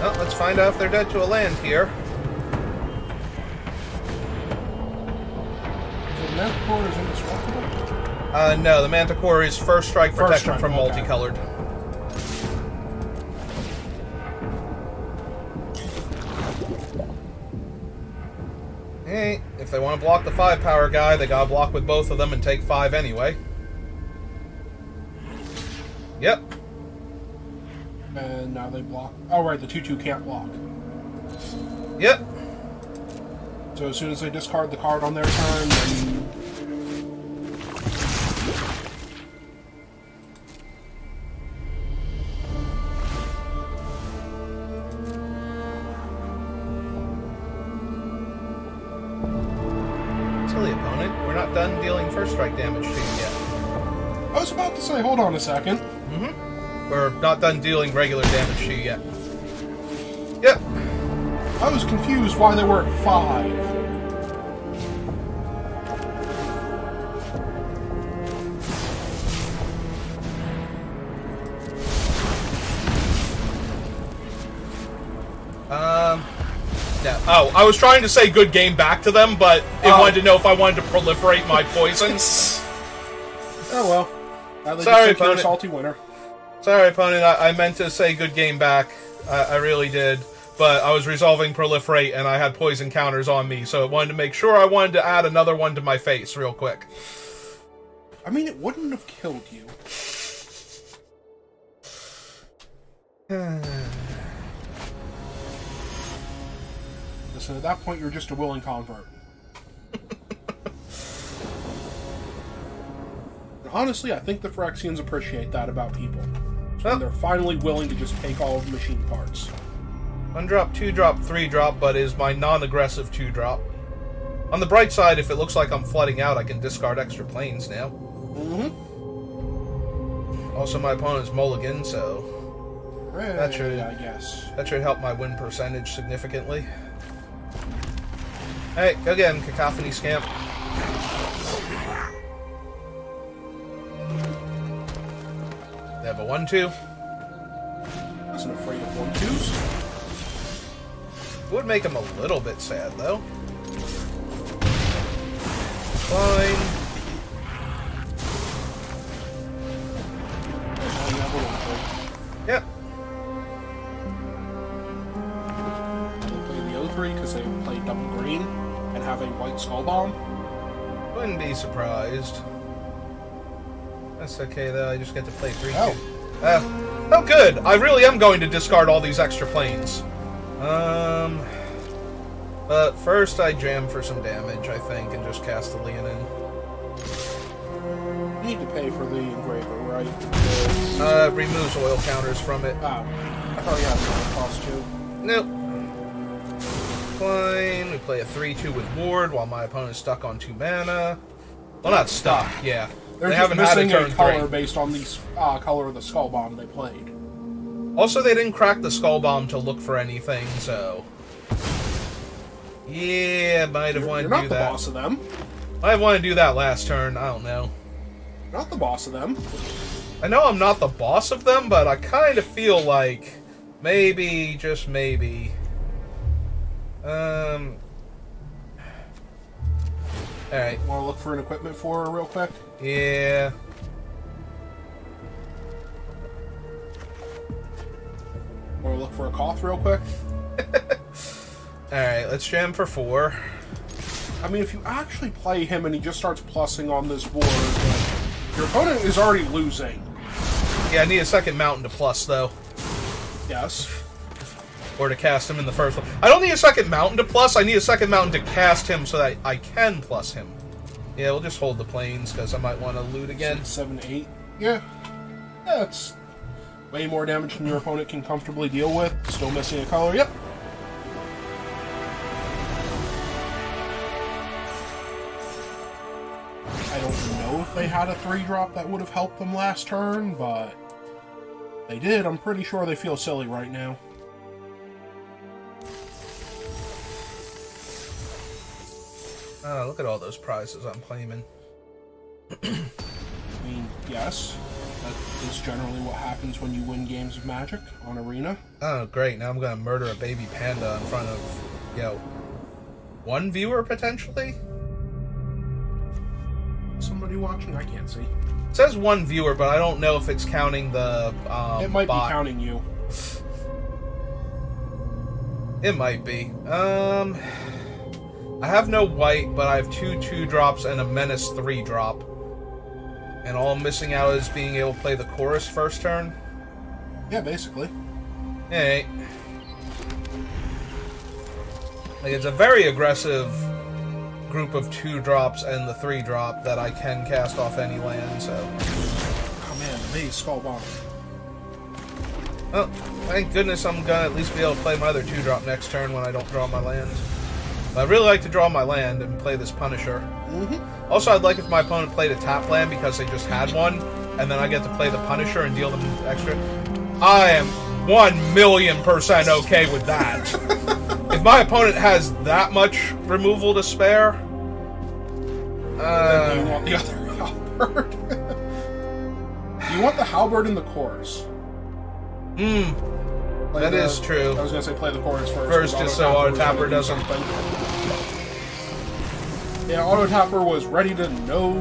Well, let's find out if they're dead to a land here. So Manticore is indestructible? Uh, no, the Manticore is first strike First protection strike, from okay. multicolored. Hey, if they want to block the five power guy, they gotta block with both of them and take five anyway. Yep. And now they block. Oh, right, the 2 2 can't block. Yep. So as soon as they discard the card on their turn, then Silly opponent. We're not done dealing first strike damage to you yet. I was about to say, hold on a second. Not done dealing regular damage to you yet. Yep. I was confused why they were at five. Um. Yeah. Oh, I was trying to say good game back to them, but it Oh. wanted to know if I wanted to proliferate my poisons. Oh well. At least Sorry, you're a salty winner. Sorry, opponent. I, I meant to say good game back. I, I really did. But I was resolving proliferate and I had poison counters on me, so I wanted to make sure I wanted to add another one to my face real quick. I mean, it wouldn't have killed you. Listen, at that point, you're just a willing convert. Honestly, I think the Phyrexians appreciate that about people. Well- when they're finally willing to just take all of the machine parts. One drop, two drop, three drop, but is my non aggressive two drop. On the bright side, if it looks like I'm flooding out, I can discard extra planes now. Mm-hmm. Also, my opponent's mulligan, so That should- I guess. that should help my win percentage significantly. Hey, go get him, Cacophony Scamp. They have a 1 2. Wasn't afraid of one twos. It would make him a little bit sad, though. Fine. Yep. play the O3 because they play double green and have a white skull bomb. Wouldn't be surprised. That's okay, though. I just get to play 3 Oh. 2. Uh, oh, good. I really am going to discard all these extra planes. Um. But first, I jam for some damage, I think, and just cast the Leonin. You need to pay for the engraver, right? Uh, removes oil counters from it. Oh, I thought you had another cost too. Nope. Fine. We play a 3 2 with Ward while my opponent's stuck on 2 mana. Well, not stuck, yeah. They're they just haven't had a missing a, color three. based on the uh, color of the skull bomb they played. Also, they didn't crack the skull bomb to look for anything, so. Yeah, might have wanted you're not the boss of them. I have wanted to do that last turn. I don't know. You're not the boss of them. I know I'm not the boss of them, but I kind of feel like maybe, just maybe. Um. Alright, Want to look for an equipment for her real quick? Yeah. Want to look for a Koth real quick? Alright, let's jam for four. I mean, if you actually play him and he just starts plussing on this board, your opponent is already losing. Yeah, I need a second mountain to plus, though. Yes. Or to cast him in the first one. I don't need a second mountain to plus, I need a second mountain to cast him so that I can plus him. Yeah, we'll just hold the planes, because I might want to loot again. Six, seven, eight. Yeah. That's way more damage than your opponent can comfortably deal with. Still missing a color. Yep. I don't know if they had a three drop that would have helped them last turn, but they did. I'm pretty sure they feel silly right now. Oh, look at all those prizes I'm claiming. I mean, yes, that is generally what happens when you win games of Magic on Arena. Oh, great. Now I'm going to murder a baby panda in front of, you know, one viewer potentially? Somebody watching? I can't see. It says one viewer, but I don't know if it's counting the. Um, it might bot. be counting you. It might be. Um, I have no white, but I have two two drops and a menace three drop. And all I'm missing out is being able to play the chorus first turn. Yeah, basically. Hey. Like it's a very aggressive group of two drops and the three drop that I can cast off any land. So, Oh man, me, skull bomb. well, thank goodness I'm gonna at least be able to play my other two drop next turn when I don't draw my land. But I really like to draw my land and play this Punisher. Mm-hmm. Also, I'd like if my opponent played a tap land because they just had one, and then I get to play the Punisher and deal them extra. I am one million percent okay with that. if my opponent has that much removal to spare, Then you uh, want the other halberd. you want the halberd in the chorus. hmm, Play That the- is true. I was gonna say play the chorus first. First, just so Auto-Tapper was Auto-Tapper gonna do doesn't- Yeah, Auto-Tapper was ready to know.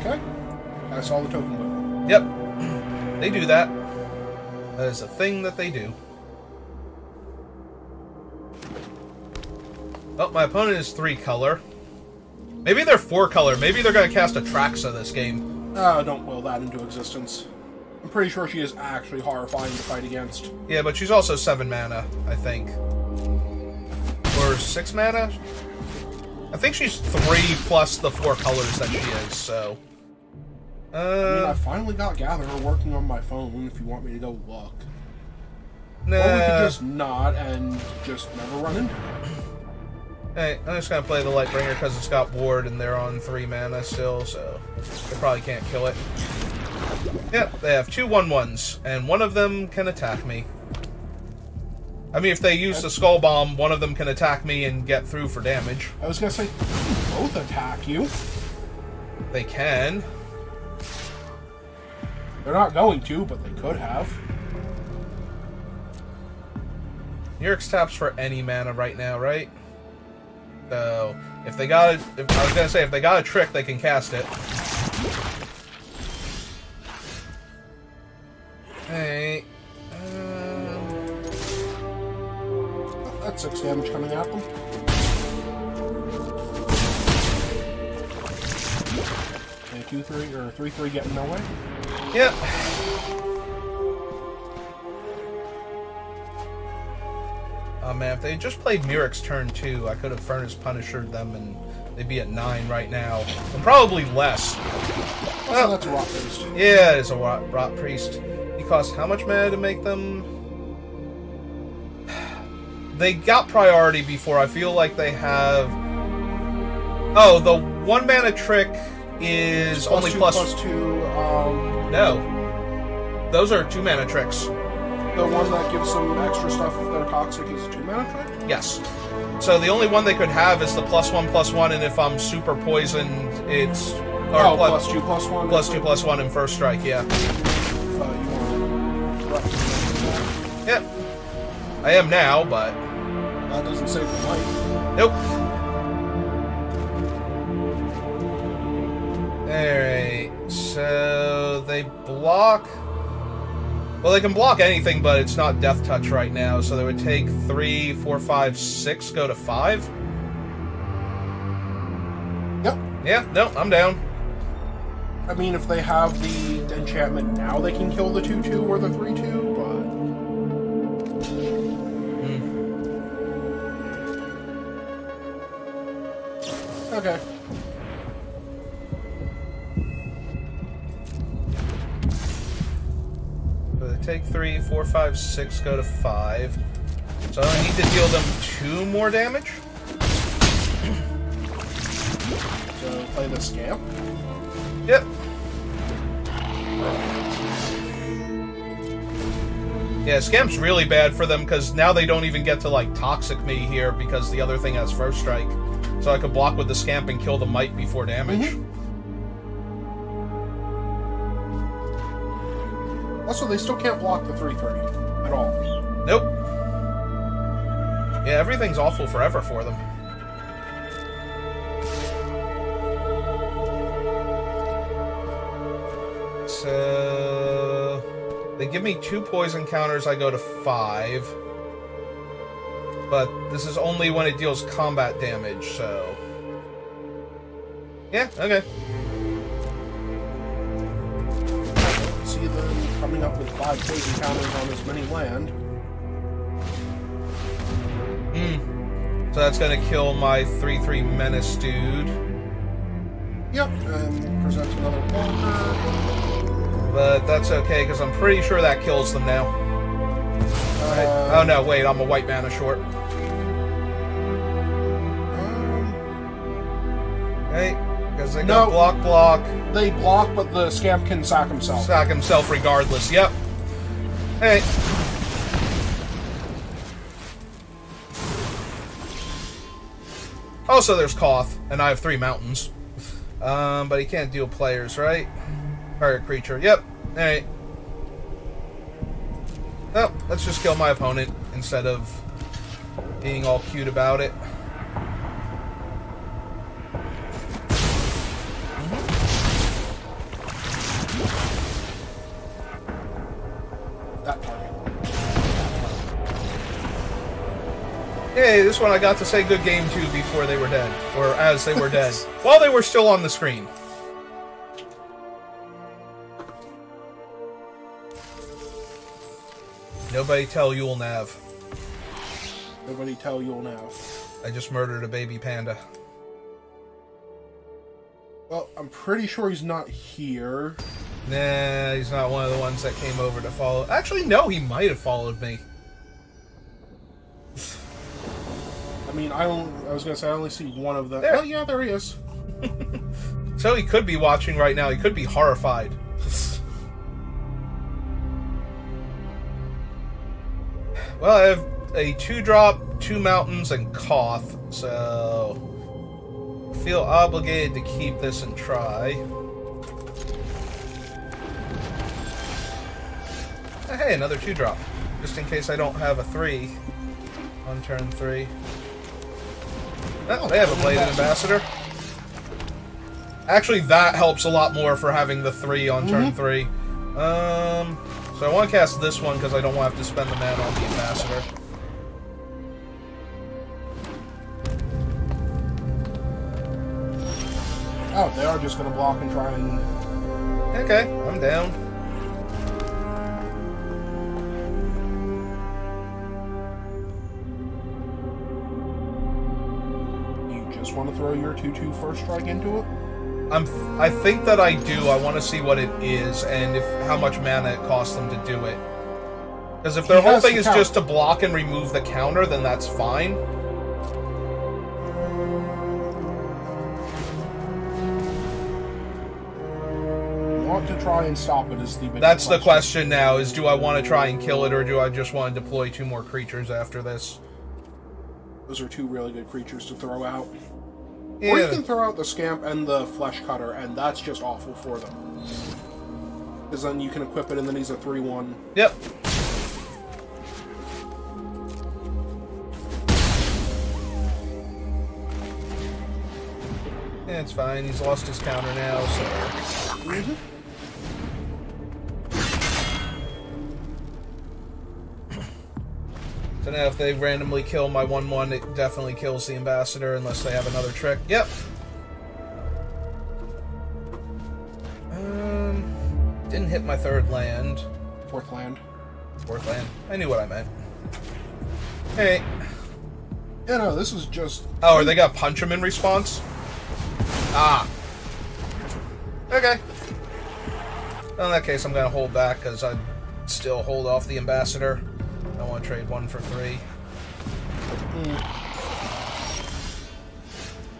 Okay, I saw the token wheel. yep, they do that. That is a thing that they do. Oh, my opponent is three color. Maybe they're four color. Maybe they're gonna cast Atraxa this game. Ah, don't will that into existence. I'm pretty sure she is actually horrifying to fight against. Yeah, but she's also seven mana, I think. Or six mana? I think she's three plus the four colors that she is, so. I mean, I Uh, finally got Gatherer working on my phone. If you want me to go look, nah. or we could just not and just never run into it. Hey, I'm just gonna play the Lightbringer because it's got ward and they're on three mana still, so they probably can't kill it. Yep, they have two one ones, and one of them can attack me. I mean, if they use the skull bomb, one of them can attack me and get through for damage. I was gonna say both attack you. They can. They're not going to, but they could have. Yurik's taps for any mana right now, right? So if they got it, if, I was gonna say if they got a trick, they can cast it. Hey, um, That's six damage coming at them. And two three or three three getting no way. yep. Oh man, if they had just played Muric's turn two, I could have Furnace Punishered them and they'd be at nine right now. And probably less. Also, Oh. that's a oh. rock based. Yeah, it's a rot, rot priest. He costs how much mana to make them? They got priority before. I feel like they have. Oh, the one mana trick is only two, plus. plus two. Um, No, those are two mana tricks. the one that gives some extra stuff if they're toxic is a two mana trick. Yes. So the only one they could have is the plus one plus one, and if I'm super poisoned, it's or Oh, plus, plus two plus one. plus two plus one in first strike. Yeah. Uh, you want right. Yep. I am now, but That doesn't save the life. Nope. Alright, so they block. Well, they can block anything, but it's not Death Touch right now, so they would take three, four, five, six, go to five. Yep. Yeah, no, I'm down. I mean, if they have the enchantment now, they can kill the 2 2 or the 3 Okay. So they take three, four, five, six, go to five. So I need to deal them two more damage. So play the scamp. Yep. Yeah, Scamp's really bad for them because now they don't even get to like toxic me here because the other thing has first strike. So I could block with the Scamp and kill the mite before damage. Mm-hmm. Also, they still can't block the 3 3 at all. Nope. Yeah, everything's awful forever for them. So they give me two poison counters, I go to five. But this is only when it deals combat damage, so. Yeah, okay. See them coming up with 5 poison counters on as many land. Hmm. So that's gonna kill my 3-3 menace dude. Yep, and presents another blocker. But that's okay, because I'm pretty sure that kills them now. Uh, oh no, wait, I'm a white mana short. um, Right? Because they No. got block, block, they block, but the scamp can sack himself. sack himself regardless. Yep. Hey. Also, there's Koth, and I have three mountains. Um, but he can't deal players, right? Or a creature. Yep. Alright. Well, let's just kill my opponent instead of being all cute about it. Hey, this one I got to say good game to before they were dead. Or as they were dead. While they were still on the screen. Nobody tell Yule Nav. Nobody tell you'll now. I just murdered a baby panda. Well, I'm pretty sure he's not here. Nah, he's not one of the ones that came over to follow. Actually, no, he might have followed me. I mean, I don't. I was gonna say I only see one of them. There. Oh yeah, there he is. So he could be watching right now. He could be horrified. Well, I have a two drop, two mountains, and Koth, so feel obligated to keep this and try. Uh, Hey, another two drop. Just in case I don't have a three on turn three. Oh, they have a Bladed Ambassador. Actually, that helps a lot more for having the three on turn three. Um, so I want to cast this one because I don't want to have to spend the mana on the ambassador. Oh, they are just gonna block and try and. Okay, I'm down. You just want to throw your 2-2 first strike into it. I'm. I think that I do. I want to see what it is and if how much mana it costs them to do it. Because if their He whole thing to is count. just to block and remove the counter, then that's fine. Want to try and stop it is the That's the question now: is do I want to try and kill it, or do I just want to deploy two more creatures after this? Those are two really good creatures to throw out. Or you can throw out the scamp and the flesh cutter, and that's just awful for them. Because then you can equip it, and then he's a three-one. Yep. Yeah, it's fine. He's lost his counter now, so. Mm-hmm. So now if they randomly kill my 1-1, it definitely kills the ambassador unless they have another trick. Yep. Um, didn't hit my third land. Fourth land. Fourth land. I knew what I meant. Hey. Yeah, no, this is just. Oh, are they gonna punch him in response? Ah. Okay. Well, in that case, I'm gonna hold back because I still hold off the ambassador. To trade one for three. Hmm.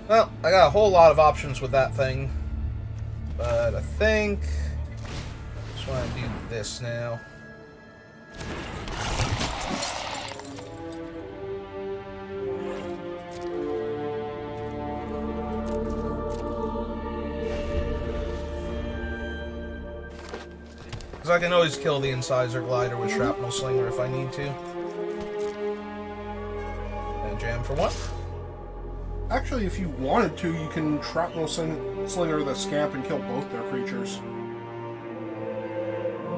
Well, I got a whole lot of options with that thing, but I think I just want to do this now. Because I can always kill the incisor glider with shrapnel slinger if I need to. For one. Actually, if you wanted to, you can shrapnel sling- slinger the scamp and kill both their creatures.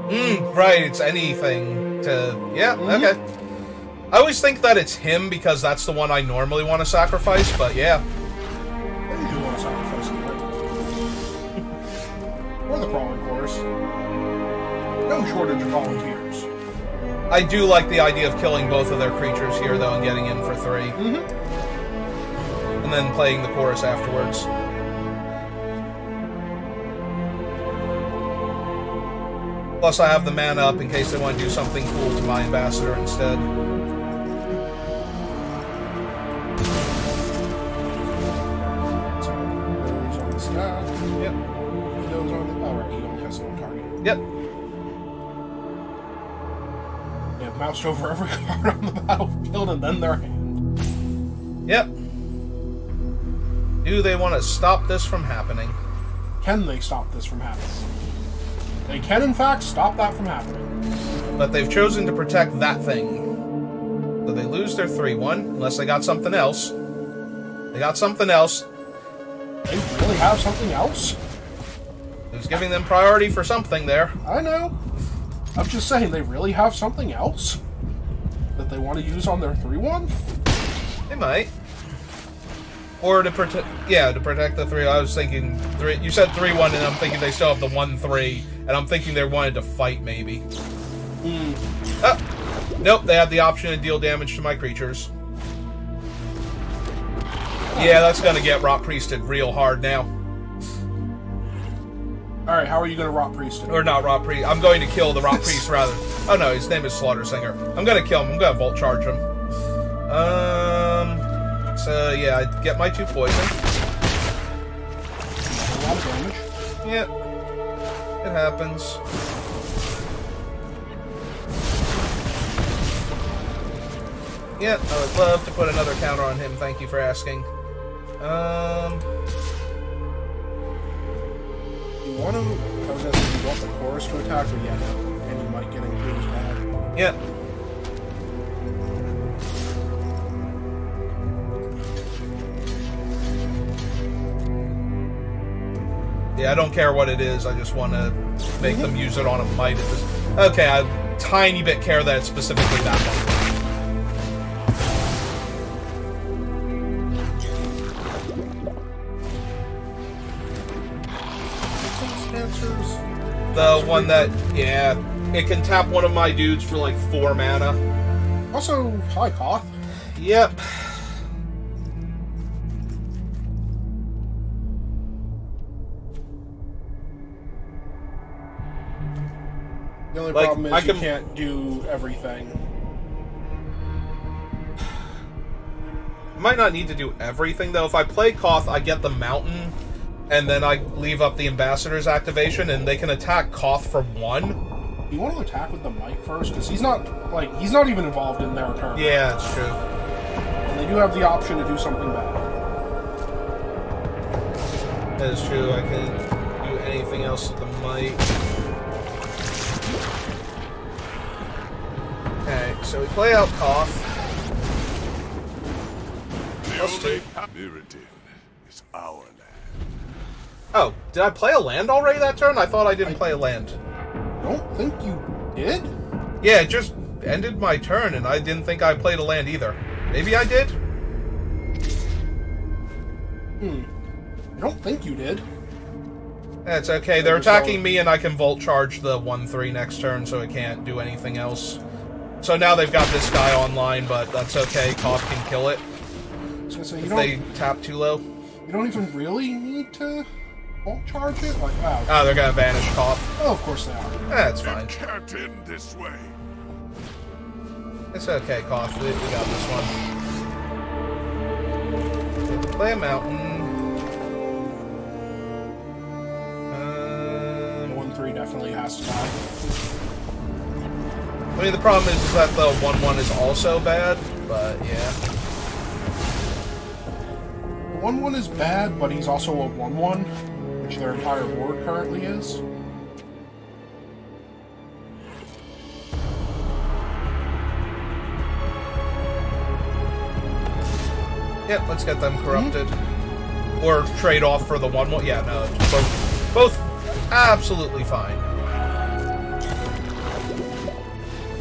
Mm, right, it's anything to. Yeah, okay. I always think that it's him because that's the one I normally want to sacrifice, but yeah. You do want to sacrifice it. or the crawling chorus. No shortage of volunteers. I do like the idea of killing both of their creatures here, though, and getting in for 3 Mm-hmm. and then playing the chorus afterwards. Plus, I have the mana up in case they want to do something cool to my ambassador instead. So, those on the stack, Yep. Over every card on the battlefield and then their hand. Yep. Do they want to stop this from happening? Can they stop this from happening? They can, in fact, stop that from happening. But they've chosen to protect that thing. So they lose their 3 1, unless they got something else. They got something else. They really have something else? Who's giving them priority for something there? I know. I'm just saying, they really have something else they want to use on their 3 1? They might. Or to protect, yeah, to protect the three. I was thinking three. You said three one, and I'm thinking they still have the one three, and I'm thinking they wanted to fight maybe. Oh, nope. They have the option to deal damage to my creatures. Yeah, that's gonna get Rot Priested real hard now. Alright, how are you going to Rot Priest it? Or not Rot Priest. I'm going to kill the Rot Priest rather. Oh no, his name is Slaughter Singer. I'm gonna kill him. I'm gonna Volt Charge him. Um. So yeah, I get my two poison. A lot of damage. Yep. It happens. Yep, I would love to put another counter on him. Thank you for asking. Um, You want to. I was to you want the chorus to attack, but yeah, yep. Yeah, I don't care what it is. I just want to make them use it on a might. Okay, I tiny bit care that it's specifically that one. The one that, yeah, it can tap one of my dudes for like four mana. Also, hi, Koth. Yep. The only Like, problem is I you can- can't do everything. I might not need to do everything though. If I play Koth, I get the mountain, and then I leave up the ambassador's activation, and they can attack Koth for one. You want to attack with the mic first, because he's not like he's not even involved in their turn. Yeah, it's true. And they do have the option to do something bad. That is true. I can do anything else with the mic. Okay, so we play out Koth. The Plus only two. Mirrodin is our land. Oh, did I play a land already that turn? I thought I didn't play a land. Don't think you did. Yeah, it just ended my turn, and I didn't think I played a land either. Maybe I did? Hmm. I don't think you did. That's okay. They're attacking me, and I can Volt Charge the 1 3 next turn, so it can't do anything else. So now they've got this guy online, but that's okay. Koth can kill it was you if don't. they tap too low. You don't even really need to volt charge it. Like wow. Ah, they're gonna vanish Koth. oh, of course they are. That's It fine. can't end this way. It's okay, Koth. We, we got this one. Play a mountain. Um, One three definitely has to die. I mean, the problem is, is that the 1 1 is also bad, but yeah. One one is bad, but he's also a one one, which their entire board currently is. Yep, let's get them corrupted. Or trade off for the 1 1. Yeah, no. Both, both absolutely fine.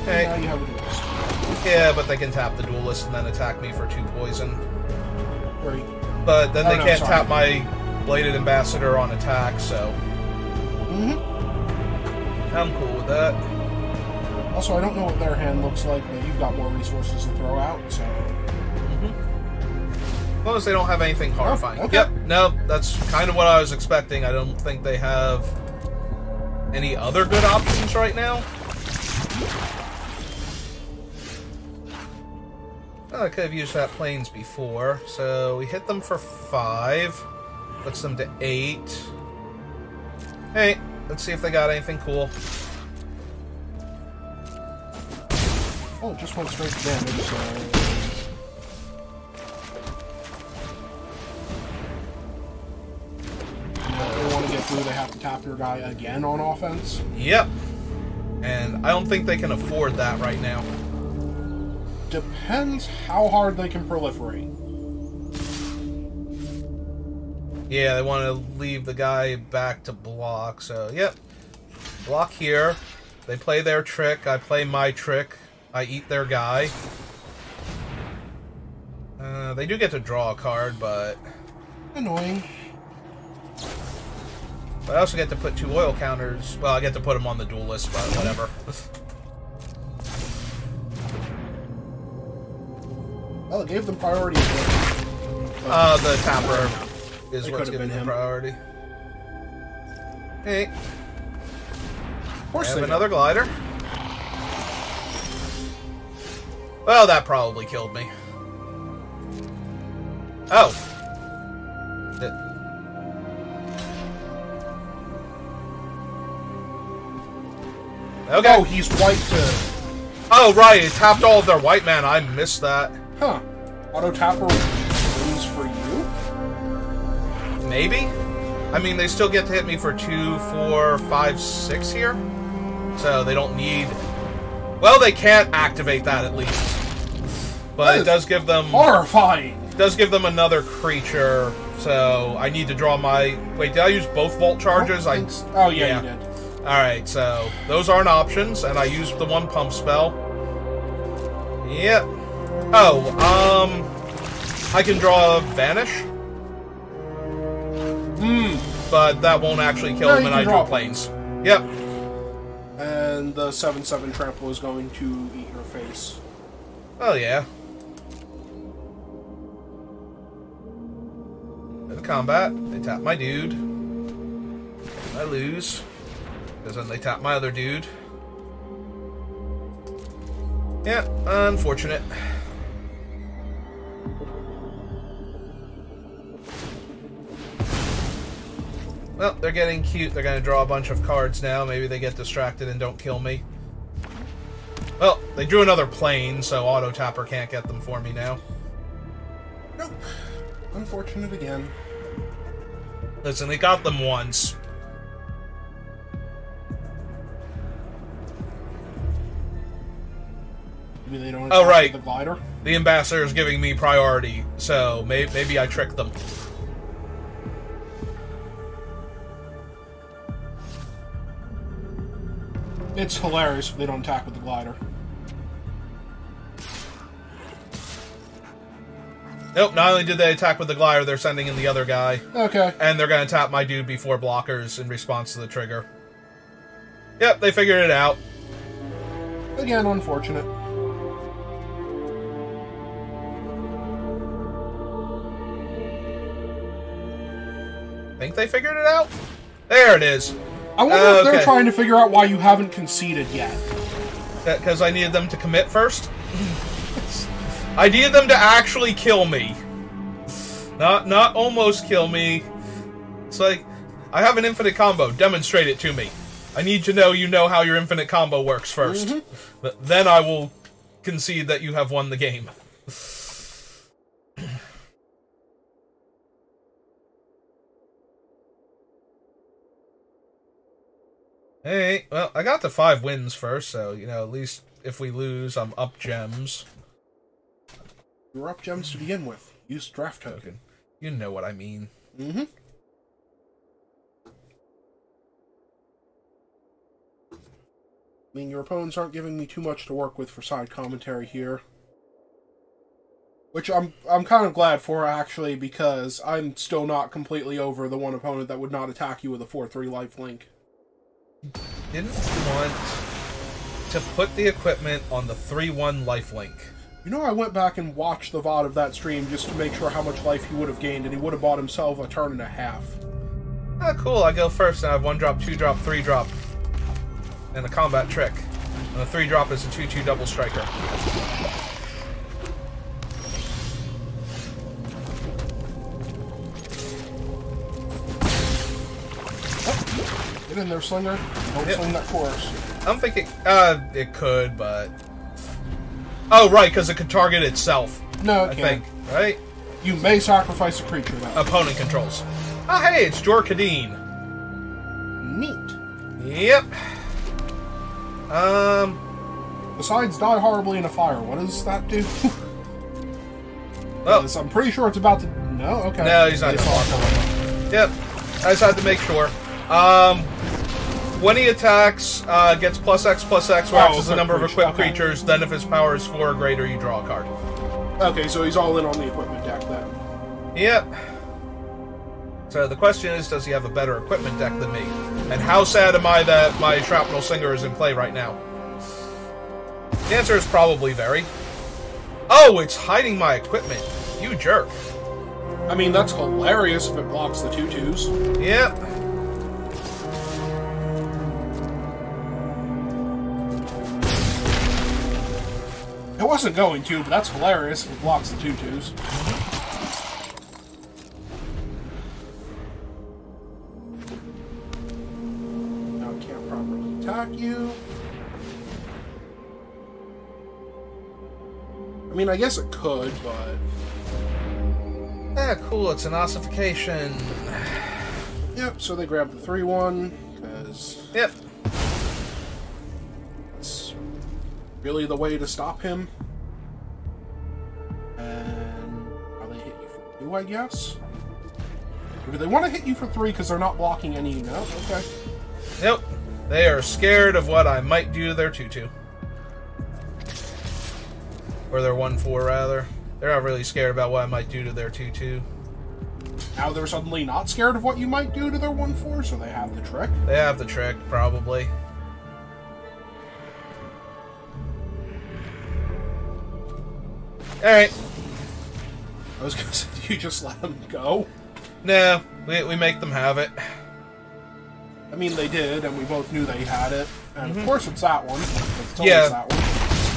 Now Okay. you have a duelist. Yeah, but they can tap the duelist and then attack me for 2 poison. Great. But then Oh, they no, can't sorry. tap my Bladed Ambassador on attack, so Mm-hmm. I'm cool with that. Also, I don't know what their hand looks like, but you've got more resources to throw out, so As long as they don't have anything horrifying. okay. Yep. No, that's kind of what I was expecting. I don't think they have any other good options right now. Well, I could have used that planes before. So we hit them for five. Puts them to eight. Hey, let's see if they got anything cool. Oh, just went straight to damage, so... Now, if they want to get through, they have to tap your guy again on offense. Yep. And I don't think they can afford that right now. Depends how hard they can proliferate. Yeah, they want to leave the guy back to block. So, yep. Block here. They play their trick. I play my trick. I eat their guy. Uh, they do get to draw a card, but Annoying. but I also get to put two oil counters. Well, I get to put them on the duel list, but whatever. Well, it gave them priority. uh, the tapper is It what's giving him. priority. Hey, Of course I have another glider. Well, that probably killed me. Oh. Th- Okay. Oh, he's white to... Oh, right. It tapped all of their white man. I missed that. Huh. Auto tapper wins for you? Maybe? I mean, they still get to hit me for two, four, five, six here. So they don't need. Well, they can't activate that at least. But it does give them Horrifying! does give them another creature. So I need to draw my. Wait, did I use both volt charges? I. Oh, yeah, yeah. you did. All right, so those aren't options, and I used the one pump spell. Yep. Oh, um, I can draw vanish. Hmm. But that won't actually kill No, him, and I draw planes. Yep. And the 7-7 trample is going to eat your face. Oh yeah. In combat, they tap my dude. I lose. Because then they tap my other dude. Yeah, unfortunate. Well, they're getting cute. They're going to draw a bunch of cards now. Maybe they get distracted and don't kill me. Well, they drew another plane, so Auto Tapper can't get them for me now. Nope. Unfortunate again. Listen, they got them once. Maybe they don't Oh, right. the glider. The ambassador is giving me priority, so may- maybe I tricked them. It's hilarious if they don't attack with the glider. Nope, not only did they attack with the glider, they're sending in the other guy. Okay. And they're going to tap my dude before blockers in response to the trigger. Yep, they figured it out. Again, unfortunate. Think they figured it out? There it is. I wonder if oh, they're Okay. trying to figure out why you haven't conceded yet. Because I needed them to commit first. I needed them to actually kill me. Not not almost kill me. It's like I have an infinite combo. Demonstrate it to me. I need to know you know how your infinite combo works 1st mm-hmm. But then I will concede that you have won the game. Hey, well, I got the five wins first, so you know at least if we lose, I'm up gems. You're up gems to begin with. Use draft token. You know what I mean. Mm-hmm. I mean, your opponents aren't giving me too much to work with for side commentary here. Which I'm I'm kind of glad for actually because I'm still not completely over the one opponent that would not attack you with a 4-3 life link. Didn't want to put the equipment on the three one lifelink. You know, I went back and watched the VOD of that stream just to make sure how much life he would have gained, and he would have bought himself a turn and a half. Ah, cool. I go first, and I have one drop, two drop, three drop, and a combat trick. And the three drop is a two-two double striker. In there, Slinger. Don't Yep. sling that chorus. I'm thinking, uh, it could, but oh, right, because it could target itself. No, it I can't. think, right? You may sacrifice a creature, though. Opponent controls. Oh, hey, it's Jor Kadeen. Neat. Yep. Um. Besides die horribly in a fire, what does that do? Well, Yes, I'm pretty sure it's about to. No, okay. No, he's not It's gonna all block Yep. I just had to make sure. Um, when he attacks, uh, gets plus X plus X, where Oh, X is the number of equipped okay. creatures. Then, if his power is four or greater, you draw a card. Okay, so he's all in on the equipment deck then. Yep. So the question is, does he have a better equipment deck than me? And how sad am I that my Shrapnel Slinger is in play right now? The answer is probably very. Oh, it's hiding my equipment. You jerk. I mean, that's hilarious if it blocks the tutus. Yep. It wasn't going to, but that's hilarious if it blocks the tutus. Now it can't properly attack you. I mean, I guess it could, but Yeah, cool. It's an ossification. yep. So they grab the three one because Yep. it's really the way to stop him. And they hit you for two, I guess. Or do they want to hit you for three because they're not blocking any? No, okay. Yep. They are scared of what I might do to their tutu. Or their 1 4, rather. They're not really scared about what I might do to their 2 2. Now they're suddenly not scared of what you might do to their one four, so they have the trick. They have the trick, probably. Alright. I was gonna say, do you just let them go? No, we, we make them have it. I mean, they did, and we both knew they had it. And of mm-hmm. course, it's that one. It's always Yeah. that one.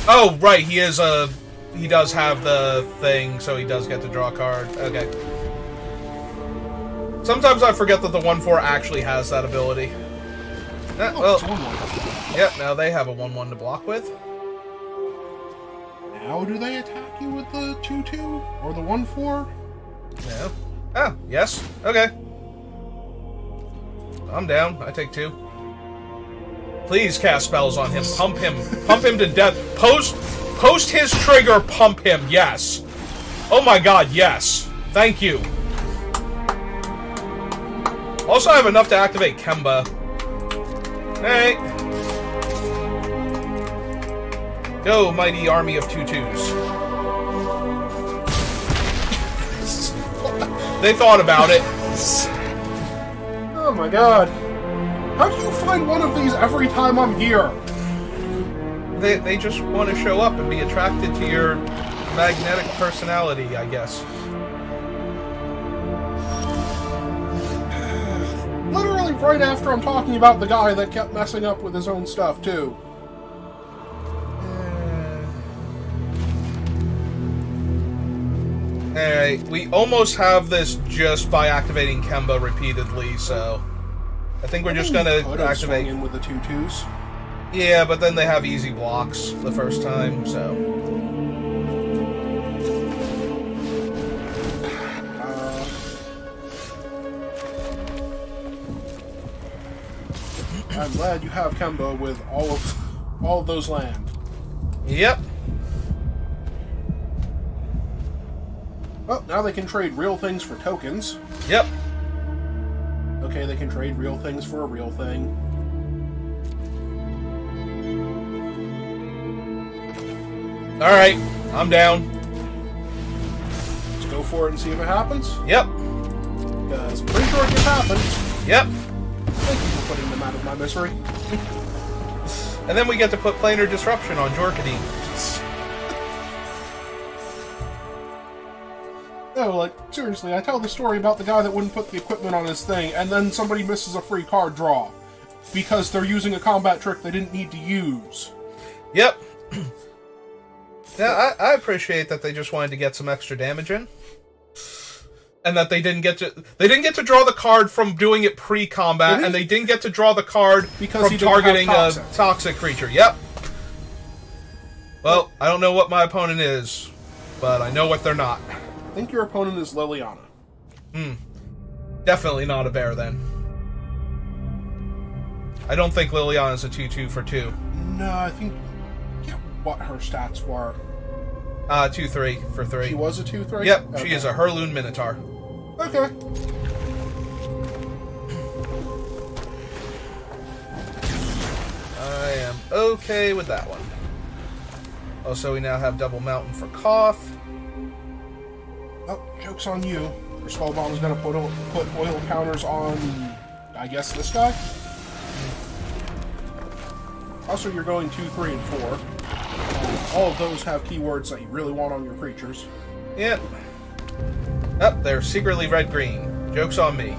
Oh, right, he is a. He does have the thing, so he does get to draw a card. Okay. Sometimes I forget that the 1 4 actually has that ability. Uh, oh, well, one one. Yep, now they have a 1 1 to block with. Now do they attack you with the two two or the one four? Yeah. Oh, yes. Okay. I'm down. I take two. Please cast spells on him. Pump him. Pump him to death. Post post his trigger, pump him. Yes. Oh my god, yes. Thank you. Also, I have enough to activate Kemba. Hey. Go, mighty army of tutus. They thought about it. Oh my god. How do you find one of these every time I'm here? They, they just want to show up and be attracted to your magnetic personality, I guess. Literally right after I'm talking about the guy that kept messing up with his own stuff, too. Alright, we almost have this just by activating Kemba repeatedly, so I think we're just I mean, gonna you could have swung activate. in with the two twos. Yeah, but then they have easy blocks the first time, so Uh, I'm glad you have Kemba with all of all of those land. yep. Oh, now they can trade real things for tokens. Yep. Okay, they can trade real things for a real thing. Alright, I'm down. Let's go for it and see if it happens. Yep. Because I'm pretty sure it can happen. Yep. Thank you for putting them out of my misery. And then we get to put planar disruption on Jor Kadeen. No, like, seriously, I tell the story about the guy that wouldn't put the equipment on his thing, and then somebody misses a free card draw. Because they're using a combat trick they didn't need to use. Yep. yeah, I, I appreciate that they just wanted to get some extra damage in. And that they didn't get to they didn't get to draw the card from doing it pre-combat, It is- and they didn't get to draw the card Because from targeting a toxic. toxic creature. Yep. Well, I don't know what my opponent is, but I know what they're not. I think your opponent is Liliana. Hmm. Definitely not a bear then. I don't think Liliana's a 2-2 for 2. No, I think. Yeah, what her stats were. Uh, 2-3 for 3. She was a 2 3? Yep, she is a Hurloon Minotaur. Okay. I am okay with that one. Also, we now have double mountain for Koth. Oh, joke's on you. Your skull bomb is gonna put oil, put oil counters on, I guess, this guy. Also, you're going two, three, and four. Um, all of those have keywords that you really want on your creatures. Yep. Oh, they're secretly red green. Joke's on me.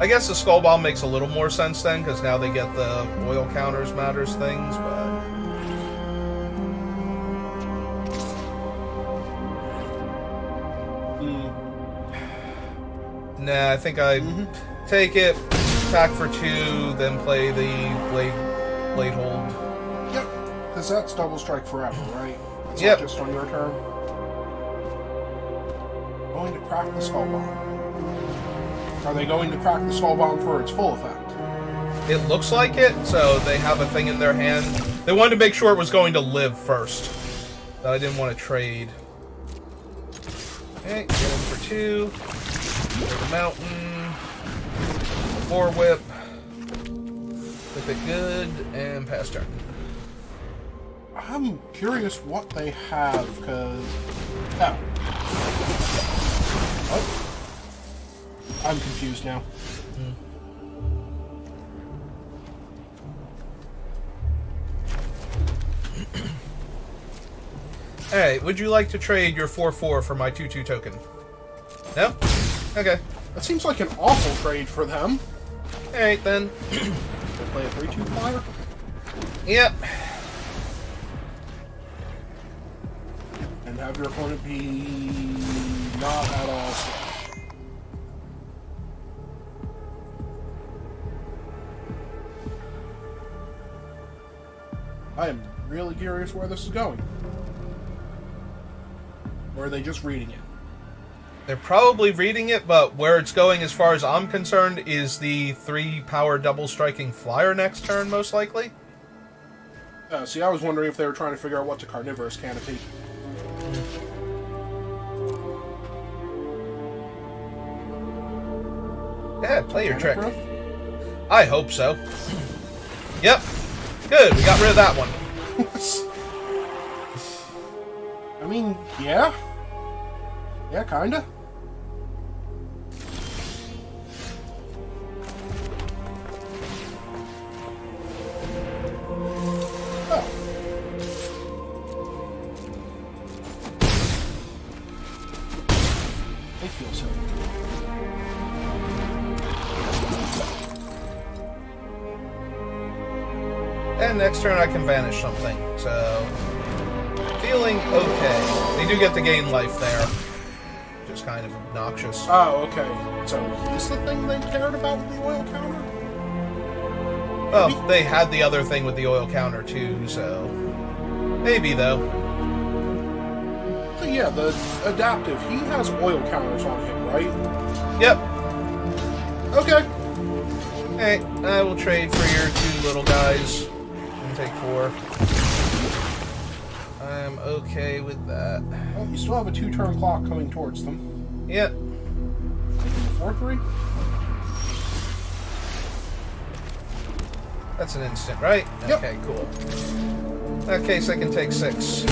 I guess the skull bomb makes a little more sense then, because now they get the oil counters matters things, but. Nah, I think I mm-hmm. take it, attack for two, then play the blade blade hold. Yep, because that's double strike forever, right? It's Yep. just on your turn. Going to crack the skull bomb. Are they going to crack the skull bomb for its full effect? It looks like it, so they have a thing in their hand. They wanted to make sure it was going to live first. But I didn't want to trade. Okay, get in for two. Go to the mountain. War whip. Whip it good, and pass turn. I'm curious what they have, because. Oh. Oh. I'm confused now. Alright, would you like to trade your 4-4 for my 2-2 token? No? Okay. That seems like an awful trade for them. Alright then. They play a 3 2 flyer. Yep. and have your opponent be not at all slash. I am really curious where this is going. Or are they just reading it? They're probably reading it, but where it's going, as far as I'm concerned, is the three power double striking flyer next turn, most likely. Uh, see, I was wondering if they were trying to figure out what to carnivorous canopy. Yeah, play your trick. I hope so. Yep. Good, we got rid of that one. I mean, yeah. Yeah, kinda. Can vanish something. So, feeling okay. They do get to gain life there. Just kind of obnoxious. Oh, okay. So he's the thing they cared about with the oil counter? Oh, they had the other thing with the oil counter too, so. Maybe though. So yeah, the adaptive, he has oil counters on him, right? Yep. Okay. Hey, I will trade for your two little guys take four. I'm okay with that. Well, you still have a two turn clock coming towards them. Yep. Four three? That's an instant, right? Yep. Okay, cool. In that case, I can take six.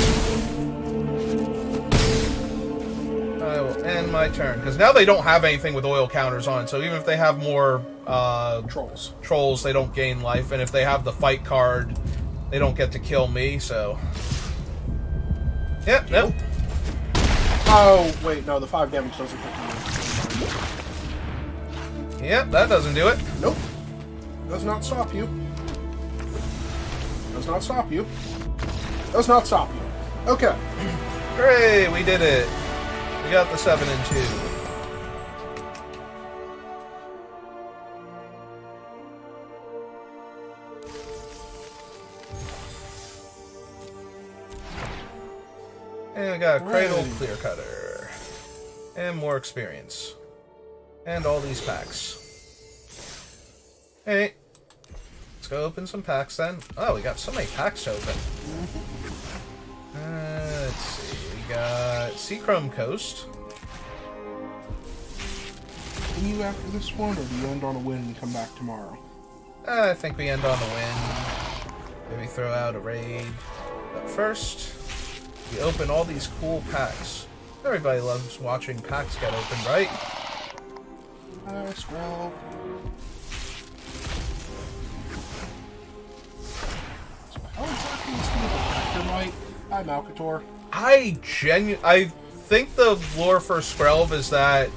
I will end my turn. Because now they don't have anything with oil counters on, so even if they have more uh, Trolls. trolls, they don't gain life. And if they have the fight card, they don't get to kill me, so. Yep, nope. Oh, wait, no, the 5 damage doesn't hit you. Yep, that doesn't do it. Nope. Does not stop you. Does not stop you. Does not stop you. Okay. Hooray, we did it. We got the 7 and 2. Got a cradle clear cutter. And more experience. And all these packs. Hey. Let's go open some packs then. Oh, we got so many packs to open. Uh, let's see. We got Seachrome Coast. Can you after this one, or do you end on a win and come back tomorrow? Uh, I think we end on a win. Maybe throw out a raid. But first, we open all these cool packs. Everybody loves watching packs get opened, right? Uh. So how exactly is he a Factor Might? Hi, Malcator. I genu I think the lore for Skrelv is that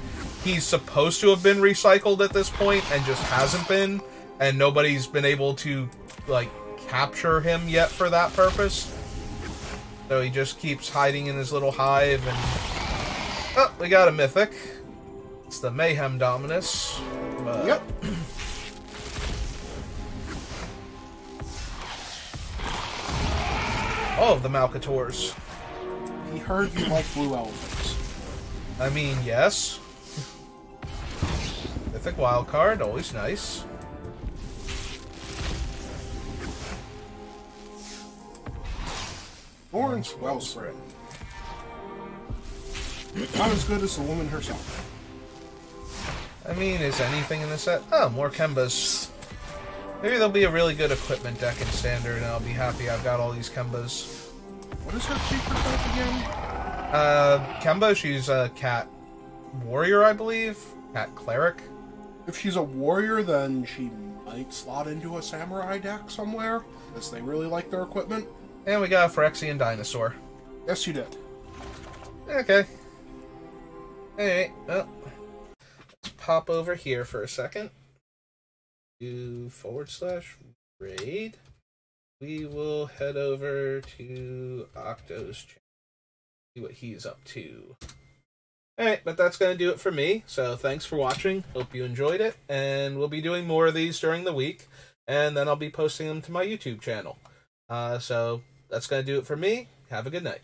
he's supposed to have been recycled at this point and just hasn't been, and nobody's been able to like capture him yet for that purpose. So he just keeps hiding in his little hive and Oh, we got a mythic. It's the Mayhem Dominus. But Yep. All of the Malcators. He heard you like blue elephants. I mean, yes. Mythic wild card, always nice. Norn's Wellspring. Not as good as the woman herself. I mean, is anything in the set? Oh, more Kembas. Maybe there'll be a really good equipment deck in Standard, and I'll be happy I've got all these Kembas. What is her secret type again? Uh, Kemba, she's a cat warrior, I believe. Cat cleric. If she's a warrior, then she might slot into a samurai deck somewhere, because they really like their equipment. And we got a Phyrexian dinosaur. Yes, you did. Okay. Alright, well. Let's pop over here for a second. Do forward slash raid. We will head over to Octo's channel. See what he's up to. Alright, but that's going to do it for me. So thanks for watching. Hope you enjoyed it. And we'll be doing more of these during the week. And then I'll be posting them to my YouTube channel. Uh, so that's going to do it for me. Have a good night.